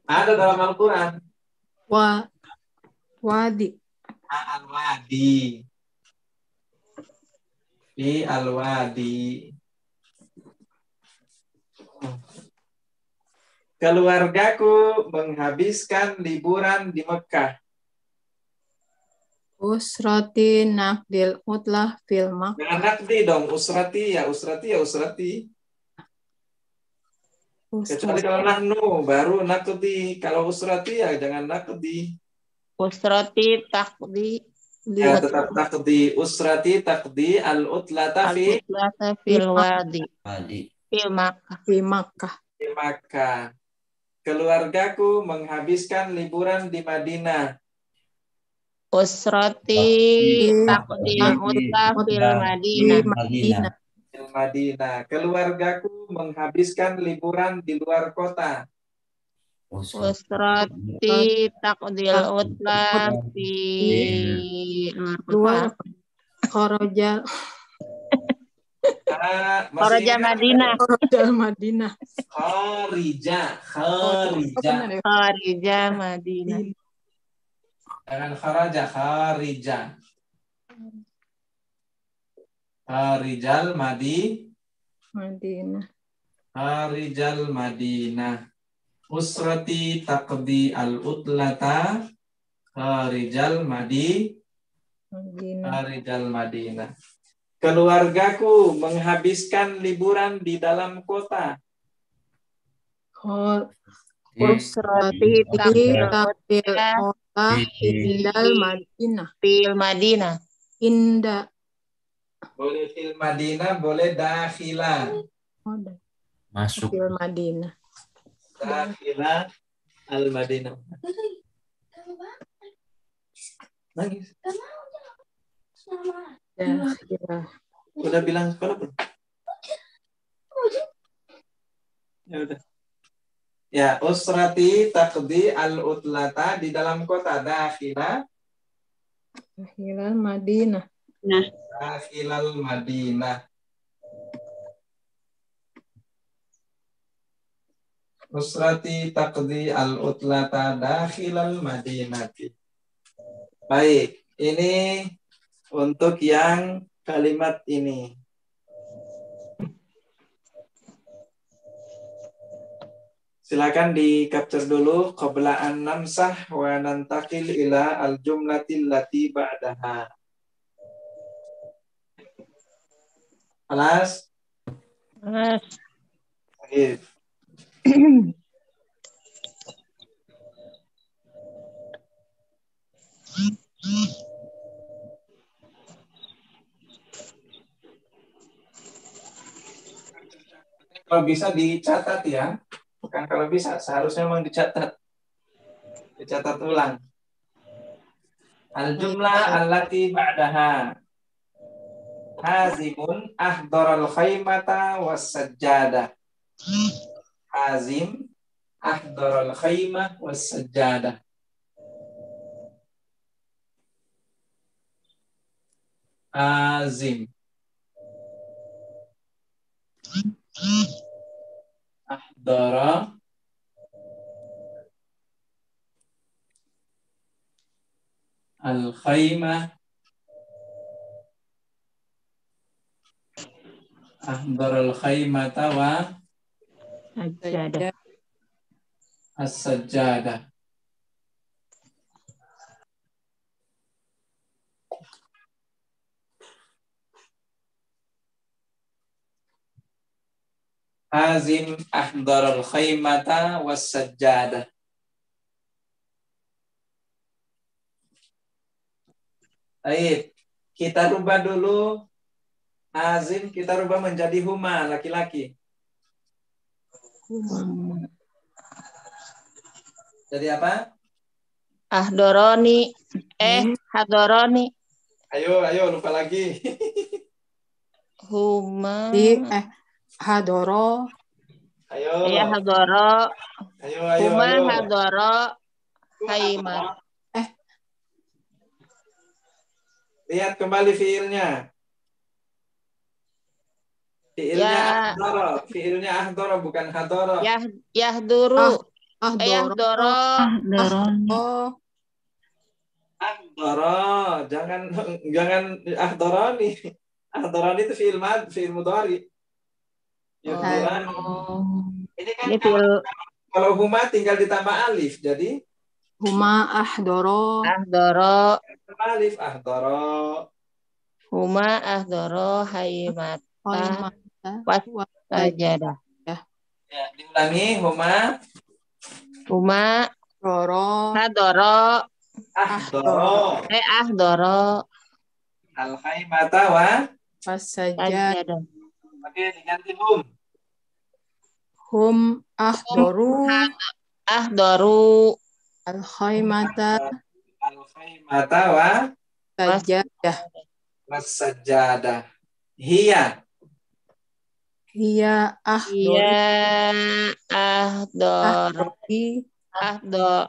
Ada dalam Al-Quran. Wa. Wadi. Al-Wadi. Di Al-Wadi. Keluargaku menghabiskan liburan di Mekah. Usrati nakdil utlah fil mak. Jangan nakdi dong, usrati ya usrati ya usrati. Kecuali Usrati. kalau nahnu baru nakdi. Kalau usrati ya jangan nakdi. Usrati takdi Ya tetap takdi usrati takdi al utlata fi fil wadi Wadi. fil Makkah. Fi Makkah. di Makkah. Keluargaku menghabiskan liburan di Madinah. Usrati Takdi. takdi utla fil Di Madinah. Madinah. Di Madinah. Keluargaku menghabiskan liburan di luar kota. Usrati takdil utla fi Luar apa? Khoroja. Ah, ingat? Madinah. Khoroja Madinah. Benar ya? Kharija Madinah. Jangan kharaja, kharija. Kharijal Madi, Madinah. Kharijal Madinah. Usrati taqdi al-utlata Kharijal Madi, Madinah. Kharijal Madinah. Keluargaku menghabiskan liburan di dalam kota. Usrati Di takdil takdir utla kota Indal Madinah. fil Madinah. Indah. Boleh fil Madinah, boleh dakhila. Oh. Masuk. Fil Madinah. Dakhila al-Madinah. Nangis. Dakhirah. Udah bilang sekolah belum? Ya udah. Ya, usrati takdi al-utlata di dalam kota dakhila Dakhirah Madinah. dakhilal Madinah. Usrati takdi al-utlata dakhilal Madinati. Baik, ini untuk yang kalimat ini. Silakan di capture dulu qabla an namsah wa nantakil ila al jumlatil lati ba'daha. Alas, Mas, Baik. (clears throat) Kalau bisa dicatat ya, bukan kalau bisa, seharusnya memang dicatat. Dicatat ulang. Al-jumlah allati ba'daha. Hazimun ahdaral khaymata was sajjadah. Hazim ahdaral khaymah was sajjadah. Azim. Ahdara al-khaymah Ahdara al-khaymata wa sajadah. as-sajjadah. Hazim ahdar al-khaymata was-sajjadah. Baik, kita rubah dulu Hazim kita rubah menjadi huma laki-laki. Jadi apa? Ahdoroni. Eh, hadoroni. Ayo, ayo lupa lagi. (laughs) Huma. Di eh Hadoro. Ayo. Ya hadoro. Ayo, ayo, Huma ayo. hadoro. Kaimat. Lihat kembali fiilnya. Fiilnya Ya. ahdara, fiilnya ahdara bukan hadara. Yah yahduru. Ah, Eh, Doro. yahdoro. Oh, Ahdara, jangan jangan ahdarani. Ahdarani itu fiil mad, fiil mudhari. Oh. Ini kan Ini fil kalau huma tinggal ditambah alif, jadi Huma ahdoro ahdoro Alif ahdara. huma ahdoro haymat qaimata was wa sajadah Ya, diulangi huma. Huma. Roro hadoro ahdara. eh ahdoro Al khaymata wa? Sajadah Oke, diganti hum. hum ahdoru ahdoru al khaymata Al khaymata wa? Sajadah wasajadah. Hiya hiya ahdori iya ahdor ahdori ahdor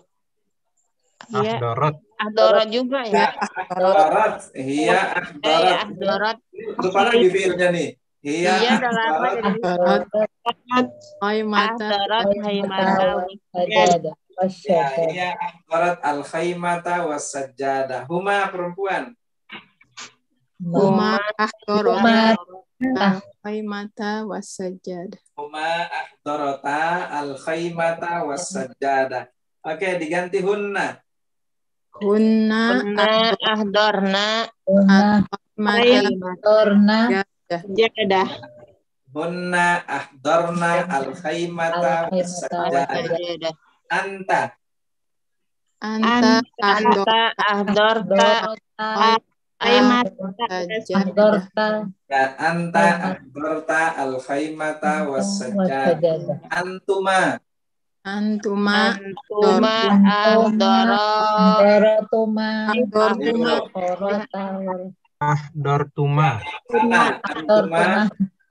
iya Ahdarat. ahdoro juga ya ya ahdorat ahdarat. Hiya eh ahdarat. ahdorot Lupa lagi fiilnya nih. Hiya iya udah lama ahdarat. jadi ahdorat khaymata ahdorot haymata Sajadah. Ya, Wasyajadah. hiya ahdarat al khaymata wasajadah. Huma perempuan. huma Huma al khaymata wasajad Huma ahdarata al khaymata wasajadah. Oke, diganti hunna. hunna Kunna ahdorna. Torna jadah Hunna ahdarna al khaymata wasajadah. sajadah Anta. Anta ahdorta Dorta ya anta ahdarta al wasajadah. Wasajadah. Antuma. Antuma. Antuma ahdoro Dorotuma ahdortuma. Antuma. Ahdortuma Dortuma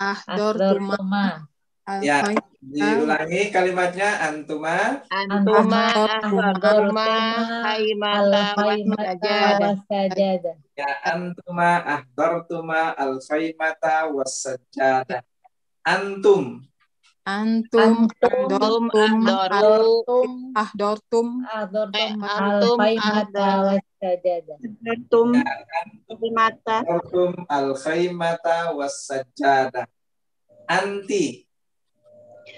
al Ya. diulangi kalimatnya antuma antuma Al-Qaimata wasajadah Wasajadah. ya antuma ahdartuma al khaymata wasajadah. Antum antum antum ahdortum ahdortum Adortum Eh, antum Al-Qaimata ahdor- Wasajadah. antum mata ahdartum al khaymata wasajadah. Anti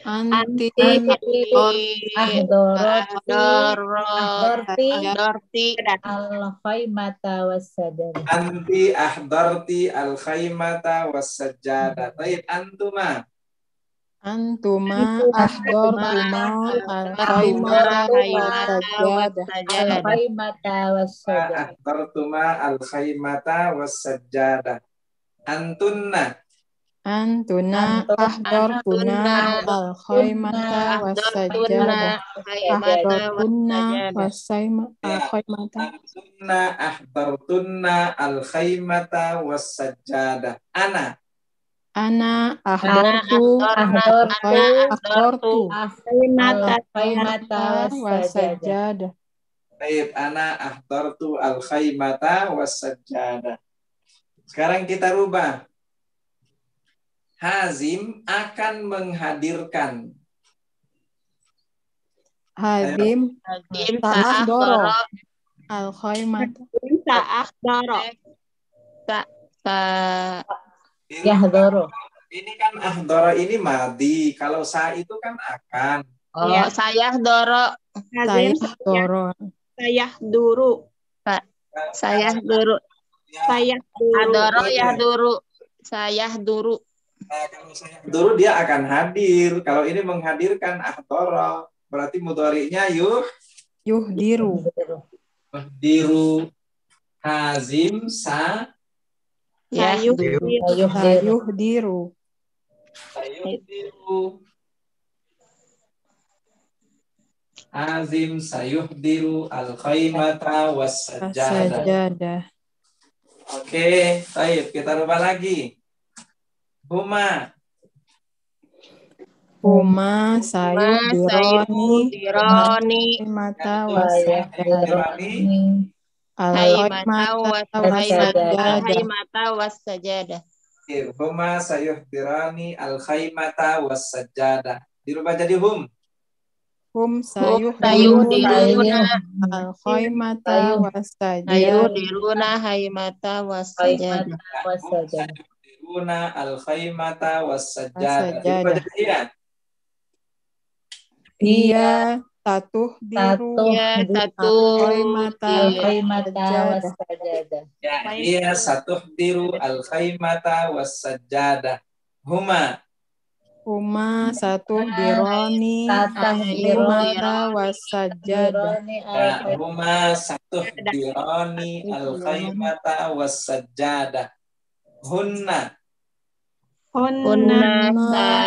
anti Ahdoroti ahdoro Ahdorti dorti Al-Qaimata Wasajadah. anti ahdarti al khaymata wasajadah. Baik antuma. Antuma ahdortuma al khaymata wasajad sajadah Al-Qaimata Wasajadah. ahdartuma al khaymata wasajadah. Antunna antuna Antum- ahdortuna al khaymata wasajad ahdortuna haymata ahdortuna wasajadah wasayma al khaymata Antunna ahdartunna al khaymata wasajadah. Ana ana ahdortu Ahdortu ahdortu Al-Qaimata Wasajadah. wasajad Baik, ana ahdartu al khaymata wasajadah. Sekarang kita rubah. Hazim akan menghadirkan. hadim Hakim Ta'ahdoro. ta'ahdoro al khaymata ta'ahdoro ta ta Yahdoro. Ini kan ahdara ini madi. Kalau sa itu kan akan. oh Iya. saya doro saya doro saya duru saya duru Ya, saya duru adoro ya duru saya duru dulu dia akan hadir. Kalau ini menghadirkan ahdara, berarti mudhari'nya yuh yuhdiru diru hazim sa ya Sayuh duru Yuhdiru. yuhdiru sayuhdiru Hazim sayuhdiru al-khaymata was-sajjadah. sajadah Oke, baik. Kita rubah lagi. Huma huma sayu sayuh dironi dironi. mata Saya wasajadah ini al haimata khaymata was haimata wasajadah haimata was sajadah Huma sayuhdirani al-khaymata was-sajjadah. Dirubah jadi hum. hum sayuh sayuh diruna. Al khaymata sayuh wasajadah diruna haimata was Sayuhdiruna al-khaymata jadi iya. iya tatuh diru Tatuh Ya di satu Al-Qaimata al-qaimata Sajadah. was-sajadah. Ya, hiya satuhdiru al-khaymata was-sajjadah. Huma Huma satu dironi Tatah al-qaimata wassajadah. Dironi ya, al huma satuhdirani al-khaymata was-sajjadah. Hunna Hunna Hunna Hunna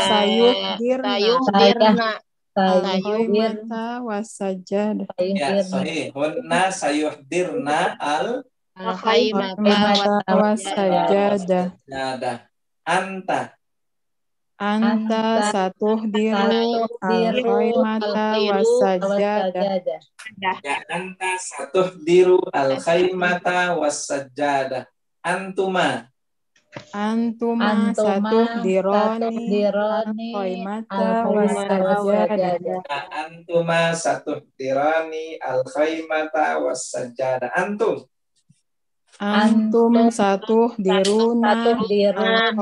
sayuh dirna sayuh dirna sayuhdir al-qaimata wassajadah. ya sahih. Hunna sayuhdirna wassajadah wassajadah. al-sajjadah. Anta Anta satu diru wassajadah. was-sajadah. ya anta satuhdiru al-khaymata was-sajjadah. Antuma Antuma Antuma satu dironi wassajadah. was-sajadah. Ya, antuma satuhdirani al-khaymata was-sajjadah. Antum Antum satu diruna wassajadah.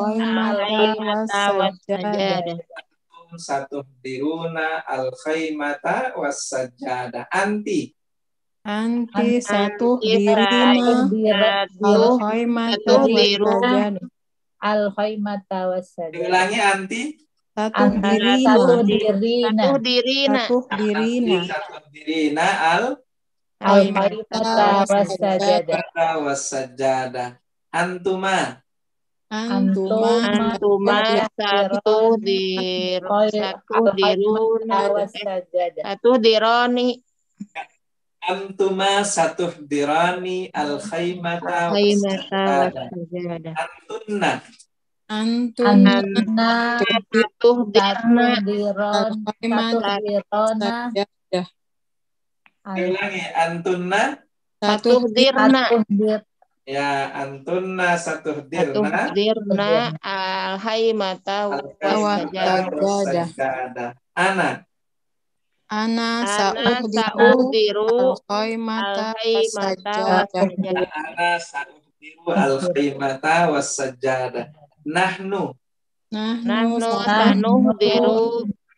wassajadah antum satuhdiruna al-khaymata was-sajjadah. Anti Anti satu Anti dirina satu al-qaimata satu diruna wassajadah. al-khaimata was-sajadah. diulangi anti. Satu dirina satu dirina satu dirina anti satuhdirina al-qaimata was-sajadah. al-khaymata was-sajjadah. Antuma. Antuma. Antuma satu dir satu diruna satu dironi antuma satuhdirani al-khaymata khaymata was-sajjadah. wassajadah Antunna. Antum Antuna satu dirna wassajadah. diulangi antunna satu Satu dirna ya antunna satu satuhdirna dirna al al-khaymata wassajadah was-sajjadah. Ana ana sa'udiru al-qaimata al haimata wassajadah. wassajadah ana sa'uhdiru al-khaymata was-sajjadah. Nahnu Nahnu nahnu sa'uhdiru sanuhdiru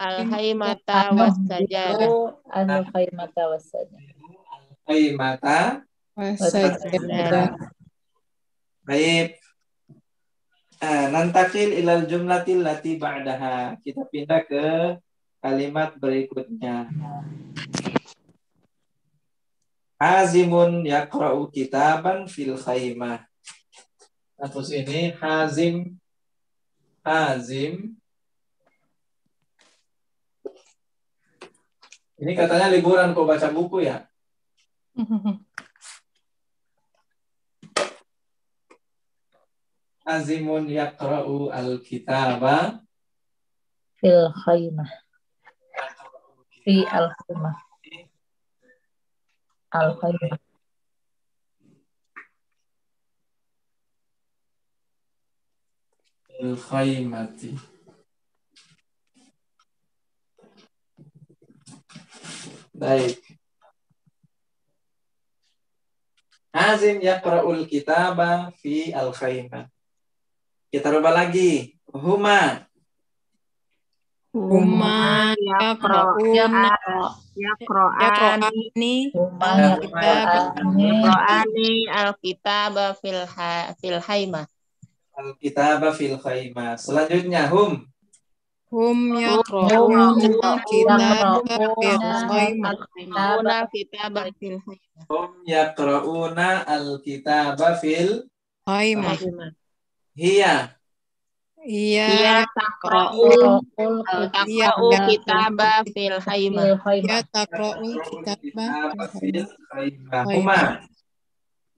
al haimata wassajadah al-khaimata was-sajadah. khaymata wassajadah. Baik. Ah, nantakil ilal jumlatil lati ba'daha. Kita pindah ke kalimat berikutnya. Hazimun yaqra'u kitaban fil khaymah. Hapus ini Hazim Hazim Ini katanya liburan kok baca buku ya? Hazimun yaqra'u al-kitaba Fil khaimah. Fi al-khaimah. Al-khaimah. fil khaymati. Baik. Hazim yaqra'ul kitaba fi al-khaymah. Kita rubah lagi. Huma Huma yaqra'una yaqra'ani Huma al-kitaba Qur'ani al kitaba fil ha- fil haimah al-kitaba fil khaymah. Selanjutnya hum. Hum yaqra'una al-kitaba fil qaimah. Yaqra'una al kitaba fil haimah hum yaqra'una al-kitaba fil Qaimah. hiya Iya Iya taqra'u Qura'ul taqra'u kitaba fil haimah ya khaimah. taqra'ul kitaba fil khaymah. Qaimah.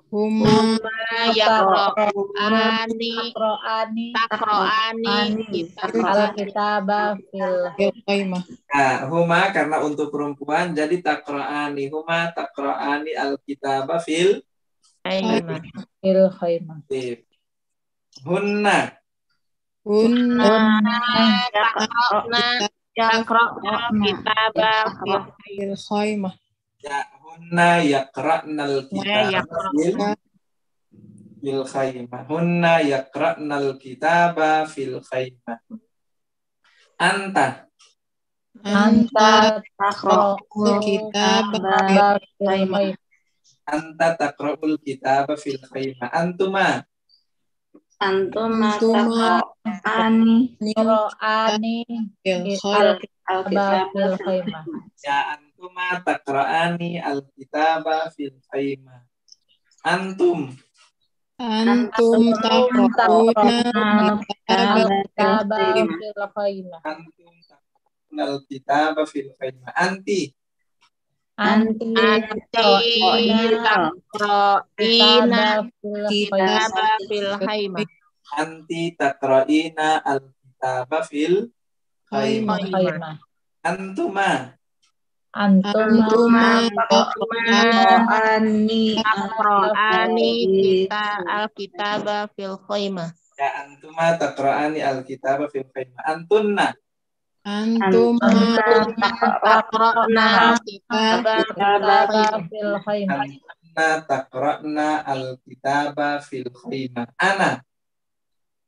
Huma Huma Ma yaqra'ani Qur'ani taqra'ani kitab al-kitaba fil fil qaimah. Nah, huma karena untuk perempuan jadi takra'ani huma takra'ani al-kitaba fil haimah fil khaimah. Sip. Hunna Hunna taqra'na taqra'na kitaba fil fil qaimah. ya hunna yaqra'nal kitaba yaqra'na. fil fil khaymah. Hunna yaqra'nal kitaba fil khaymah. Anta Anta Anta taqra'ul kitab taqra'u khaymah. Anta taqra'ul kitab fil khaymah. Antuma. Antuma Antuma al- khair al-kitab. Ya antuma taqra'ani al-kitaba fil. Antum. Antum taqra'una kitab Al-kitaba fil. Antum taqra'una al-kitaba fil. Anti. Anti taqra'ina kitaba fil kitaba fil khaymah. Anti taqra'ina al-kitaba fil. Antuma. Antuma Qur'ani Taqra'ani kita al-kitaba fil khaymah. Ya antuma taqra'ani al-kitaba fil khaymah. Antunna. Antum kitaba fil khaymah. Antunna taqra'na al-kitaba fil khaymah. Ana.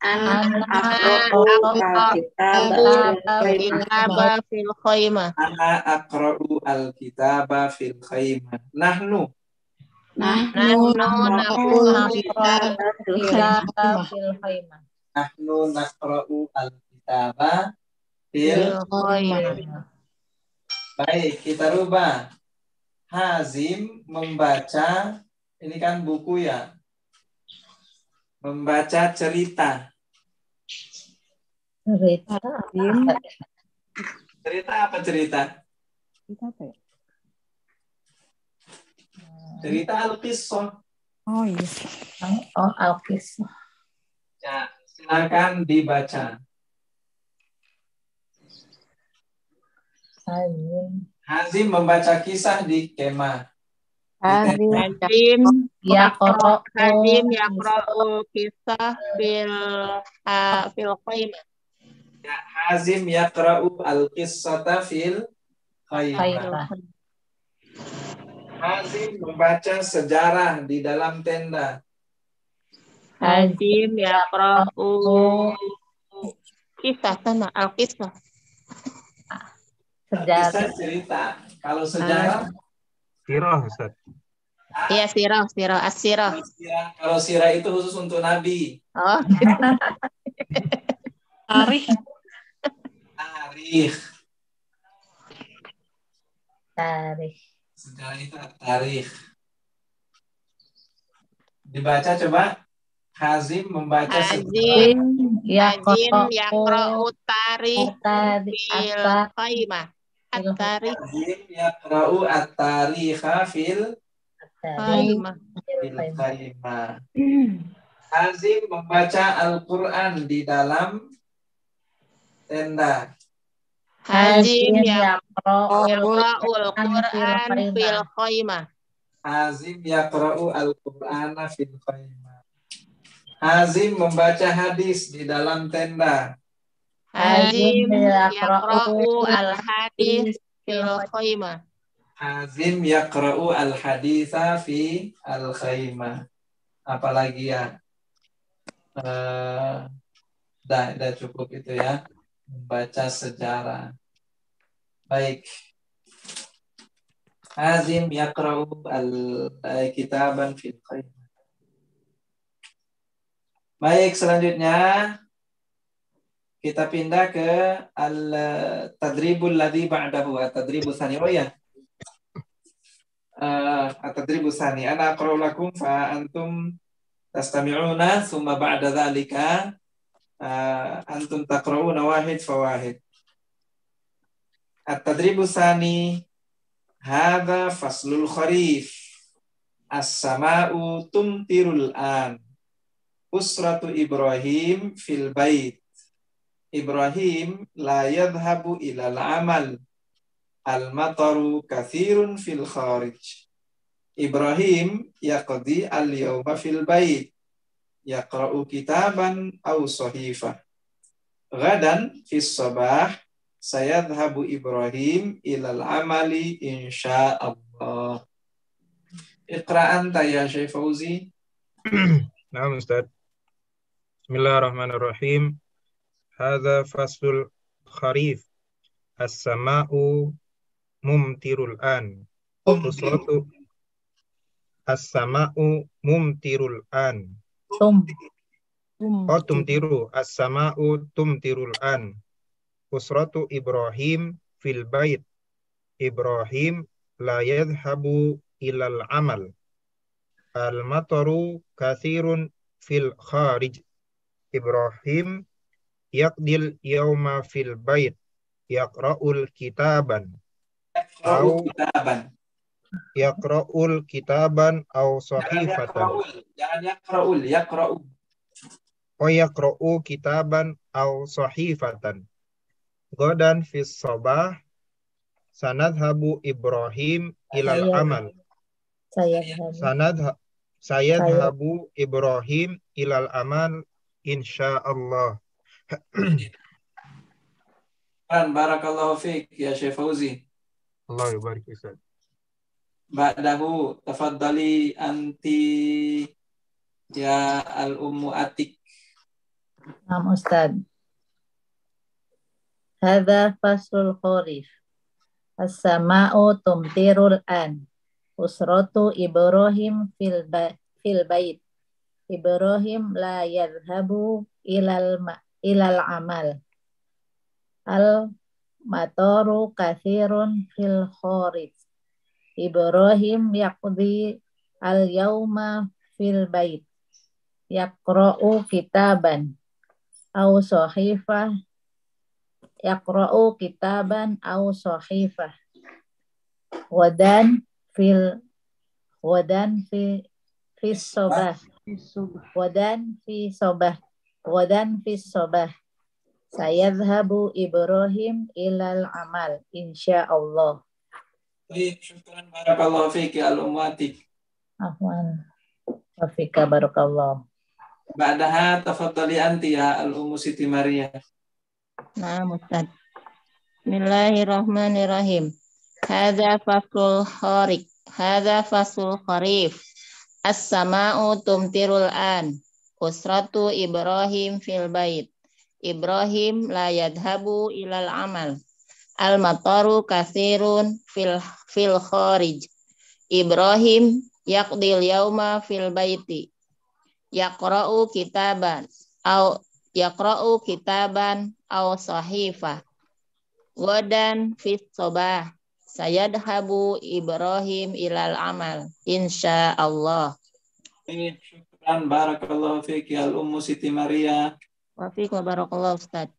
Ana al-kitaba fil khaymah. Ana. Nahnu. nahnu. Nahnu fil Fil khaymah. Baik, kita rubah. Hazim membaca, ini kan buku ya. Membaca cerita. Cerita. Cerita apa cerita? Cerita Al-Qisah. Oh iya. Oh, Al-Qisah. Ya, silakan dibaca. Hazim. Hazim membaca kisah di kemah. Hazim. Hazim Yaqra'u Hazim yaqra'u kisah fil ah, fil khaymah. Ya, Hazim yaqra'u al-qissata fil khaymah. khaymah. Hazim membaca sejarah di dalam tenda. Hazim yaqra'u kisah sama al-kisah. Sejarah. Cerita. Kalau sejarah, Sirah, Ustaz. Iya sirah, sirah, as-sirah. sirah- kalau sirah itu khusus untuk Nabi. Oh, (laughs) Tarikh. Tarikh. Tarikh. Sejarah itu tarikh. Dibaca coba. Hazim membaca. Hazim Hazim Yaqra'u yaqra'u tarikh Tarikh. fil Ata- khaymah. At-tarikh Hazim yaqra'u at-tarikha fil khaymah. Hazim membaca Al-Quran di dalam tenda. Hazim yaqra'ul Qur'an fil khaymah. Hazim yaqra'u al-Qur'ana fil khaymah. Hazim membaca hadis di dalam tenda. Hazim yaqra'u al-hadis fil khaymah. Hazim yaqra'u al-haditha fi al-khaymah. Apalagi ya? Eh, dah, dah cukup itu ya. Membaca sejarah. Baik. Hazim yaqra'u al-kitaban fil khaymah. Baik, selanjutnya kita pindah ke al-tadribul ladzi ba'dahu, at-tadribul tsani. Oh ya. Uh, at-tadribul tsani. Ana aqra'u lakum fa antum tastami'una thumma ba'da dzalika uh, antum taqra'una wahid fa wahid. At-tadribul tsani hadza faslul kharif. As-sama'u tumtirul an. Usratu Ibrahim fil bait. Ibrahim la yadhhabu ilal amal. Al-mataru kathirun fil kharij. Ibrahim yaqdi al-yawma fil bait. Yaqra'u kitaban aw sahifah. Gadan fis sabah sayadhhabu Ibrahim ilal amali insyaallah. Iqra anta ya Syekh Fauzi. (clears throat) Nah, Ustaz. Bismillahirrahmanirrahim. Hadza faslul kharif. As-sama'u mumtirul an. Usratu As-sama'u mumtirul an. Tum. Tum. Oh, tumtiru. As-sama'u tumtirul an. Usratu Ibrahim fil bait. Ibrahim la yadhhabu ilal amal. Al-mataru kathirun fil kharij. Ibrahim yaqdil yawma fil bait. Yaqra'ul kitaban. Au- kitaban. Yaqra'ul kitaban au sahifatan. Jangan yaqra'ul. Yaqra'u. wa yaqra'u kitaban aw sahifatan. Godan fis sabah sanadhabu Ibrahim ilal Saya- amal. Saya habu. Sanad sayadhabu Ibrahim ilal amal insyaallah. Barakallahu fiik ya Syekh Fauzi. Allah yubarik Ustaz. Ba'dahu tafaddali anti ya al-ummu atik. Naam Ustaz. Hada faslul kharif. As-sama'u tumtirul an. Usratu Ibrahim fil, ba fil bait. Ibrahim la yadhabu ilal ma' ilal amal. Al matoru kathirun fil khorid. Ibrahim yakudi al yauma fil bait. Yakro'u kitaban. Au sohifah. Yakro'u kitaban au sohifah. Wadan fil wadan fi fi sobah. Wadan fi sobah. Wadan fis sobah. Sayadhabu Ibrahim ilal amal. Insya Allah. Baik, syukuran barakallahu fiqh ya al-umwati. Afwan. Afika barakallahu. Ba'daha tafadhali anti ya al-umu Siti Maria. Naam Ustaz. Bismillahirrahmanirrahim. Hadza faslul kharif. Hadza faslul kharif. As-sama'u tumtirul an usratu Ibrahim fil bait. Ibrahim la yadhabu ilal amal. Al mataru kathirun fil, fil kharij. Ibrahim yaqdil yauma fil baiti. Yaqra'u kitaban. Au yaqra'u kitaban au sahifa. Wadan fit sabah. Sayadhabu Ibrahim ilal amal. Insya Allah. Syukran barakallahu fiik ya Ummu Siti Maria. Wa fiik wa barakallahu Ustaz.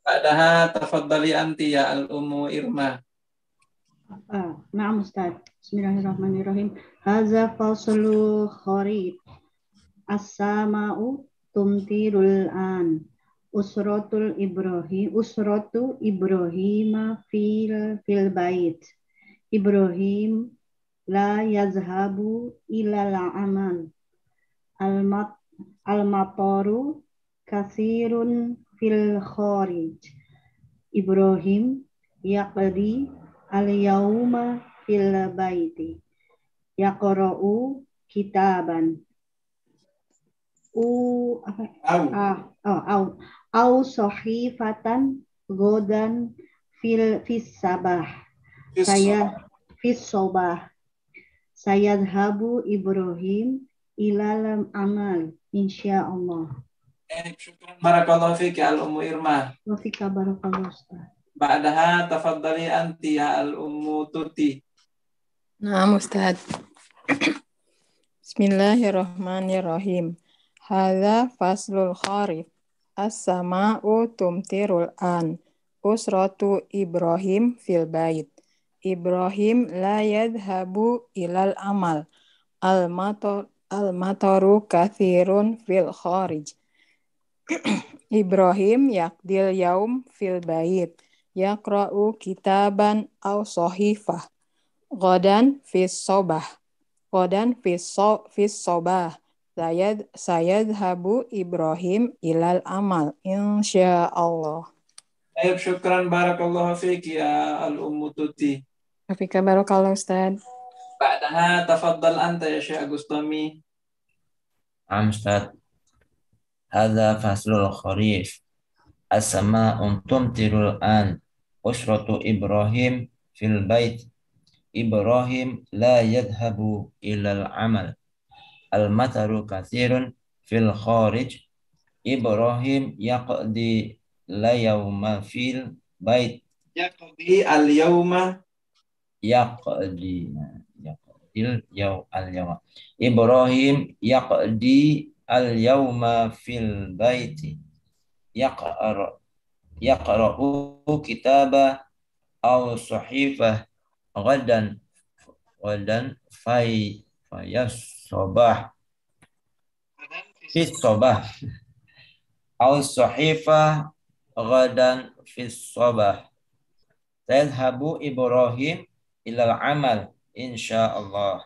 Ba'daha tafaddali anti ya al-Ummu Irma. Ah, na'am Ustaz. Bismillahirrahmanirrahim. Haza faslu kharib. As-sama'u tumtirul an. Usratul Ibrahim, usratu Ibrahim fil fil bait. Ibrahim la yazhabu ilal amal al almataru kasirun fil kharij. Ibrahim yaqdi al yauma fil baiti. Yaqra'u kitaban. U au. Ah, oh, au. Au sahifatan godan fil fis sabah. Saya fis sabah. Sayadhabu Ibrahim ilalam amal insya Allah. Eh, barakallahu fiki ya al-ummu Irma. Wa fika barakallahu ustaz. Ba'daha tafaddali anti ya al-ummu Tuti. Naam ustaz. (clears throat) Bismillahirrahmanirrahim. Hadza faslul kharif. As-sama'u tumtirul an. Usratu Ibrahim fil bait. Ibrahim la yadhabu ilal amal. Al-mator al kathirun fil kharij. (clears throat) Ibrahim yakdil yaum fil bait yakra'u kitaban au sohifah. Godan fis sobah. Godan fis, so, fis sobah. Sayad, habu Ibrahim ilal amal. Insya Allah. Ayub syukran barakallahu fiqh ya al-ummu tuti. Afika Barokallah Ustaz. Ba'daha tafaddal anta ya Syekh Agustami. Am Ustaz. Hadza faslul kharif. As-sama'un tumtirul an. Usratu Ibrahim fil bait. Ibrahim la yadhabu ilal amal. Al-mataru kathirun fil kharij. Ibrahim yaqdi la yawma fil bait. Yaqdi al-yawma Yaqdi. Yaqdil yaw al yawma. Ibrahim yaqdi al yawma fil baiti. Yaqra yaqra'u kitaba aw sahifah ghadan ghadan fay fayas sabah fi sabah aw sahifah ghadan fi sabah Tadhabu Ibrahim ilal amal insyaallah.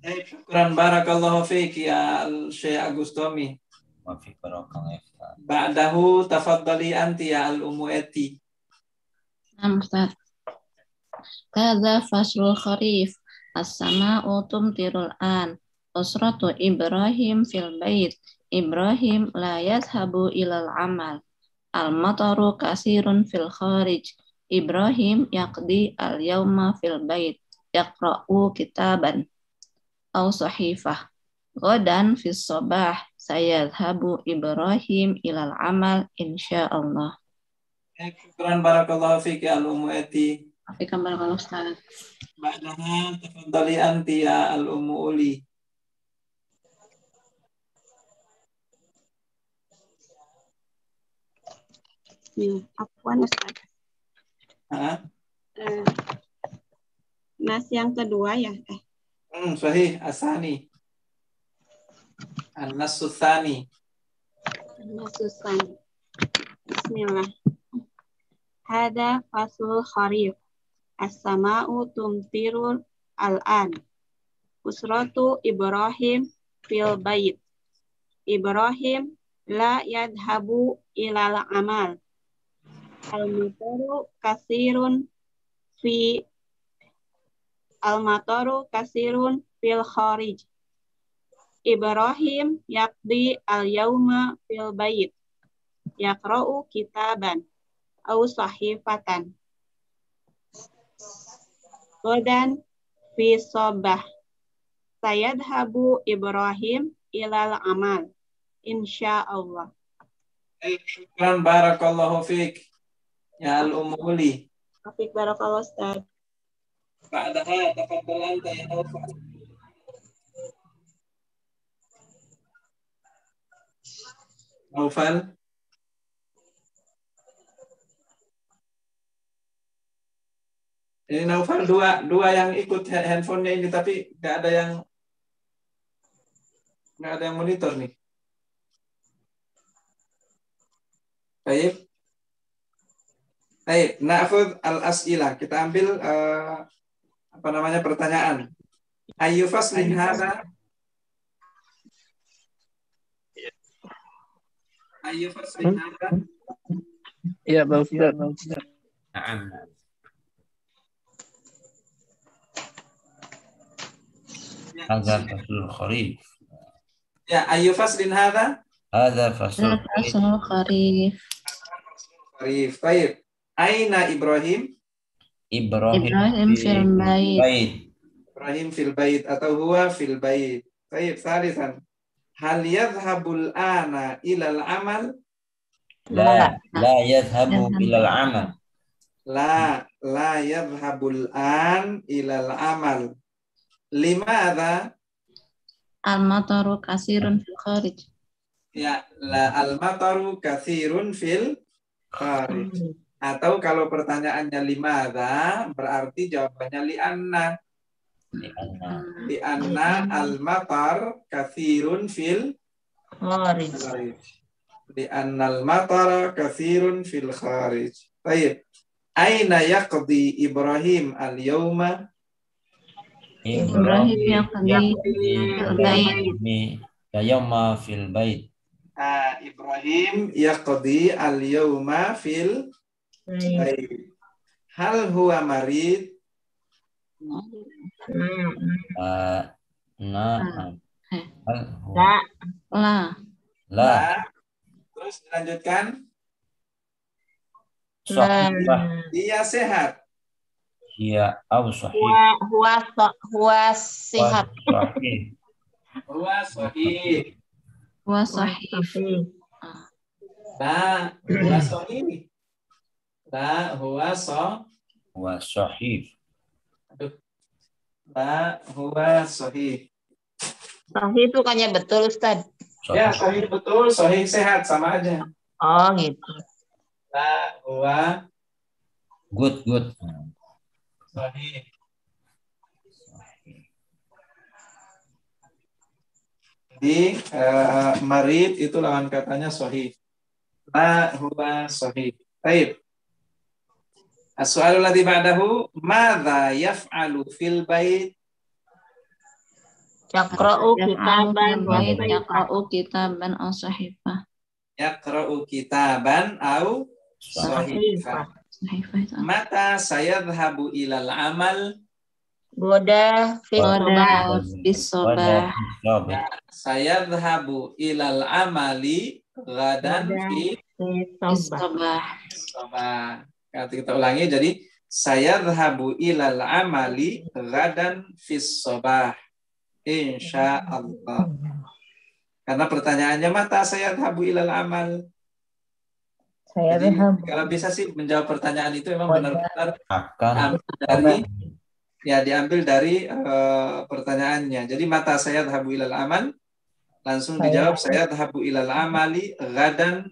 Baik, syukran barakallahu fiik ya Syekh Agustomi. Wa fi barakallahu fiik. Ba'dahu tafaddali anti ya al-Ummu Eti. Naam, Ustaz. Kada faslul kharif. As-sama'u tumtirul an. Usratu Ibrahim fil bait. Ibrahim la yadhabu ilal amal. Al-mataru kasirun fil kharij. Ibrahim yaqdi al-yawma fil bait. Yaqra'u kitaban. Au sahifah. Godan fis sabah. Sayadhabu Ibrahim ilal amal insyaallah. Syukran barakallahu fiik ya al-Ummu Eti. Afikan barakallahu Ustaz. Ba'daha tafaddali anti ya al-Ummu Uli. Ya, Afwan Ustaz. Ha? Eh, nas yang kedua ya. Eh, Hmm, sahih asani. An-Nassu Tsani. Susan. Bismillah. Hada fasul kharif. As-sama'u tumtirul al-an. Usratu Ibrahim fil bait. Ibrahim la yadhabu ilal amal. Al-mataru kasirun fi Al-mataru kasirun fil kharij. Ibrahim yaqdi al-yawma fil bait. Yaqra'u kitaban au sahifatan. Godan fi sobah. Sayadhabu Ibrahim ilal amal. Insya Allah. Barakallahu fiik ya al-Ummu Uli. Afik barakallah Ustaz. Ba'daha tafaddal anta ya Naufal. Naufal. Ini Naufal dua dua yang ikut ha- handphonenya ini tapi nggak ada yang nggak ada yang monitor nih. Baik. Baik, na'khudh al-as'ilah. Kita ambil eh, apa namanya pertanyaan. Ayu faslin hadha? Ayu faslin hadha? Iya, Bang Ustaz. Bang Ustaz. Naam. Hadza faslul kharif. Ya, ayu faslin hadha? Hadza faslul kharif. Faslul kharif. Arif. Baik. Aina Ibrahim? Ibrahim, Ibrahim fil bait. Ibrahim fil bait atau huwa fil bait. Baik, salisan. Hal yadhhabul ana ilal amal? La la yadhhabu ilal amal. La, la yadhhabul an ilal amal. Limadha? Al-mataru kasirun fil kharij. Ya, la al-mataru kathirun fil kharij. Atau kalau pertanyaannya limadha, berarti jawabannya li'anna. Lianna al-matar kathirun fil Kharij. Li'anna al-matar kathirun fil kharij. Baik. Aina yaqdi Ibrahim al-yawma? Ibrahim yaqdi fil bait. Ini yawma fil bait. Ah, Ibrahim yaqdi al-yawma fil bait. Hal huwa marid? Uh, nah, Eh. hal huwa- La. la Terus dilanjutkan. sahifah Dia sehat. hiya au sahih Huwa huwa huwa sihat. sahih Huwa sahih. Wa sahih. La, huwa sahih. La, huwa sahih. wa sahih La, huwa sahih. Sahih itu kayaknya betul Ustaz. Ya, sahih betul, sahih sehat sama aja. Oh gitu. La, huwa good good sahih. Di eh, marid itu lawan katanya sahih. La huwa sahih. Baik. As-soalul ladzi ba'dahu, madza yaf'alu fil bait? Yaqra'u Yaf'alu kitaban fil wa yaqra'u kitaban aw sahifah. Yaqra'u kitaban au sahifah. Mata sayadhabu ilal amal? Goda fi Qada sobah. bis sobah. Sabah. Sayadhabu ilal amali gadan fi Fi Kata kita ulangi jadi saya dhahabu ilal amali gadan fis sobah. Insya Allah. Karena pertanyaannya mata saya dhahabu ilal amal. Saya Jadi kalau bisa sih menjawab pertanyaan itu memang benar-benar dari ya diambil dari eh, pertanyaannya. Jadi mata saya dhahabu ilal amal langsung Saya- dijawab saya dhahabu ilal amali gadan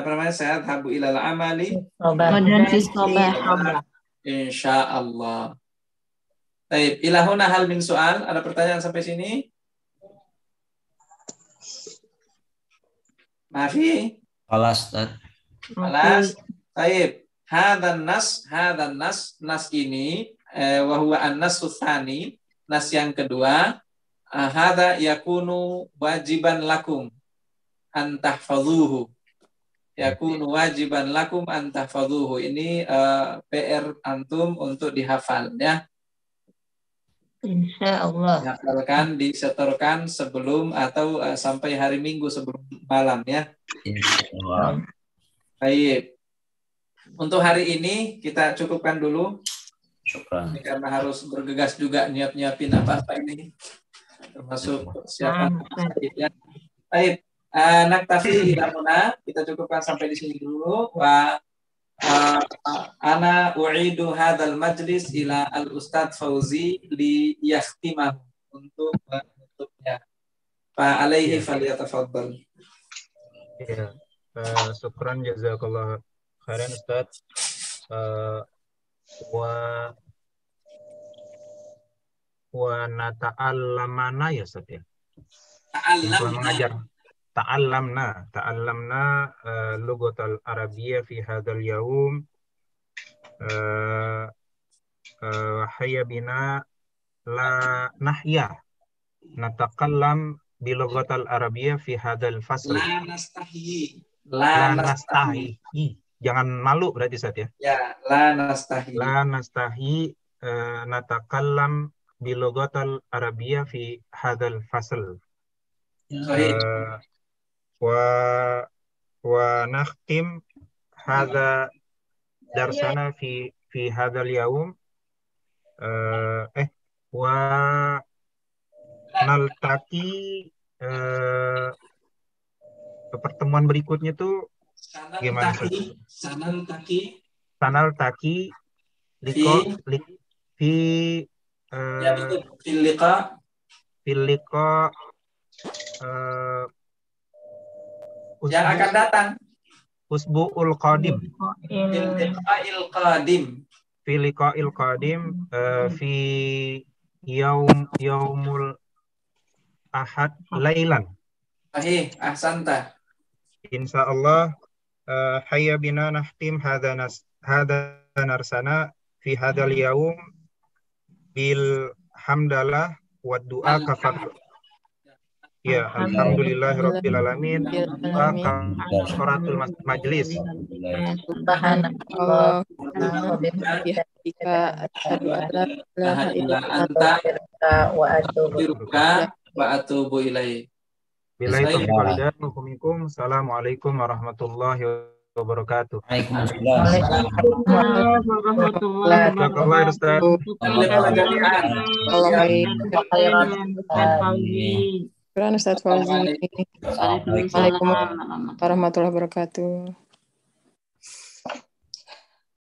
apa namanya saya dhahabu ilal amali. Insya Allah. Baik, ilahuna hal min soal. Ada pertanyaan sampai sini? Mafi, Alas alas. Baik. Hadan nas, hadan nas, nas ini, eh, wahwa an nas suthani, nas yang kedua, ah, hada yakunu wajiban lakum antahfadhuhu. Yakunu wajiban lakum antahfadhuhu. Ini eh, PR antum untuk dihafal ya. Insya Allah. dihafalkan, disetorkan sebelum atau eh, sampai hari Minggu sebelum malam ya. Insyaallah. Baik. Untuk hari ini kita cukupkan dulu Syukran. ini karena harus bergegas juga nyiap-nyiapin apa-apa ini termasuk persiapan ya. Baik. Eh, naktafi ilahuna kita cukupkan sampai di sini dulu. Wa eh, ana u'idu hadzal majlis ila al Ustadz Fauzi li yakhtimah untuk menutupnya. Fa alaihi falyatafaddal. Ya, syukran jazakallah khairan Ustaz. Eh, wa wa nata'allamana ya Ustaz ya. Telah mengajar. Ta'allamna, ta'allamna eh, lugatal arabiyyah fi hadzal yaum. Eh, eh, hayya bina la nahya natakallam bi lughatal arabiyyah fi hadzal fasl. La nastahi. La La nastahi. nastahi. Jangan malu berarti Ustaz ya. Ya, la nastahi. La nastahi eh, natakallam bi lughatal arabiyyah fi hadzal fasl. Wa wa nakhtim hadza darsana fi fi hadzal yaum eh eh wa naltaki eh pertemuan berikutnya tuh Sanal Gimana, taki. Sanal taki. sanal taki liko lik fi Ya eh. Fil liqa. fil liqa eh Yang akan datang. usbu'ul qadim Fil liqa'il qadim. fi liqa'il qadim eh, fi yaum yaumul ahad lailan Sahih. Ahsanta. insyaallah eh, hayya bina nahtim hadha nas hadha narsana fi hadzal yaum bil hamdalah wa du'a kafar ya alhamdulillahi rabbil alamin wa kafaratul mas- majlis Subhanallah. Wa atubu. Assalamualaikum warahmatullahi wabarakatuh. Waalaikumsalam. warahmatullahi Jazakallah Ustaz Fauzi. Warahmatullahi wabarakatuh.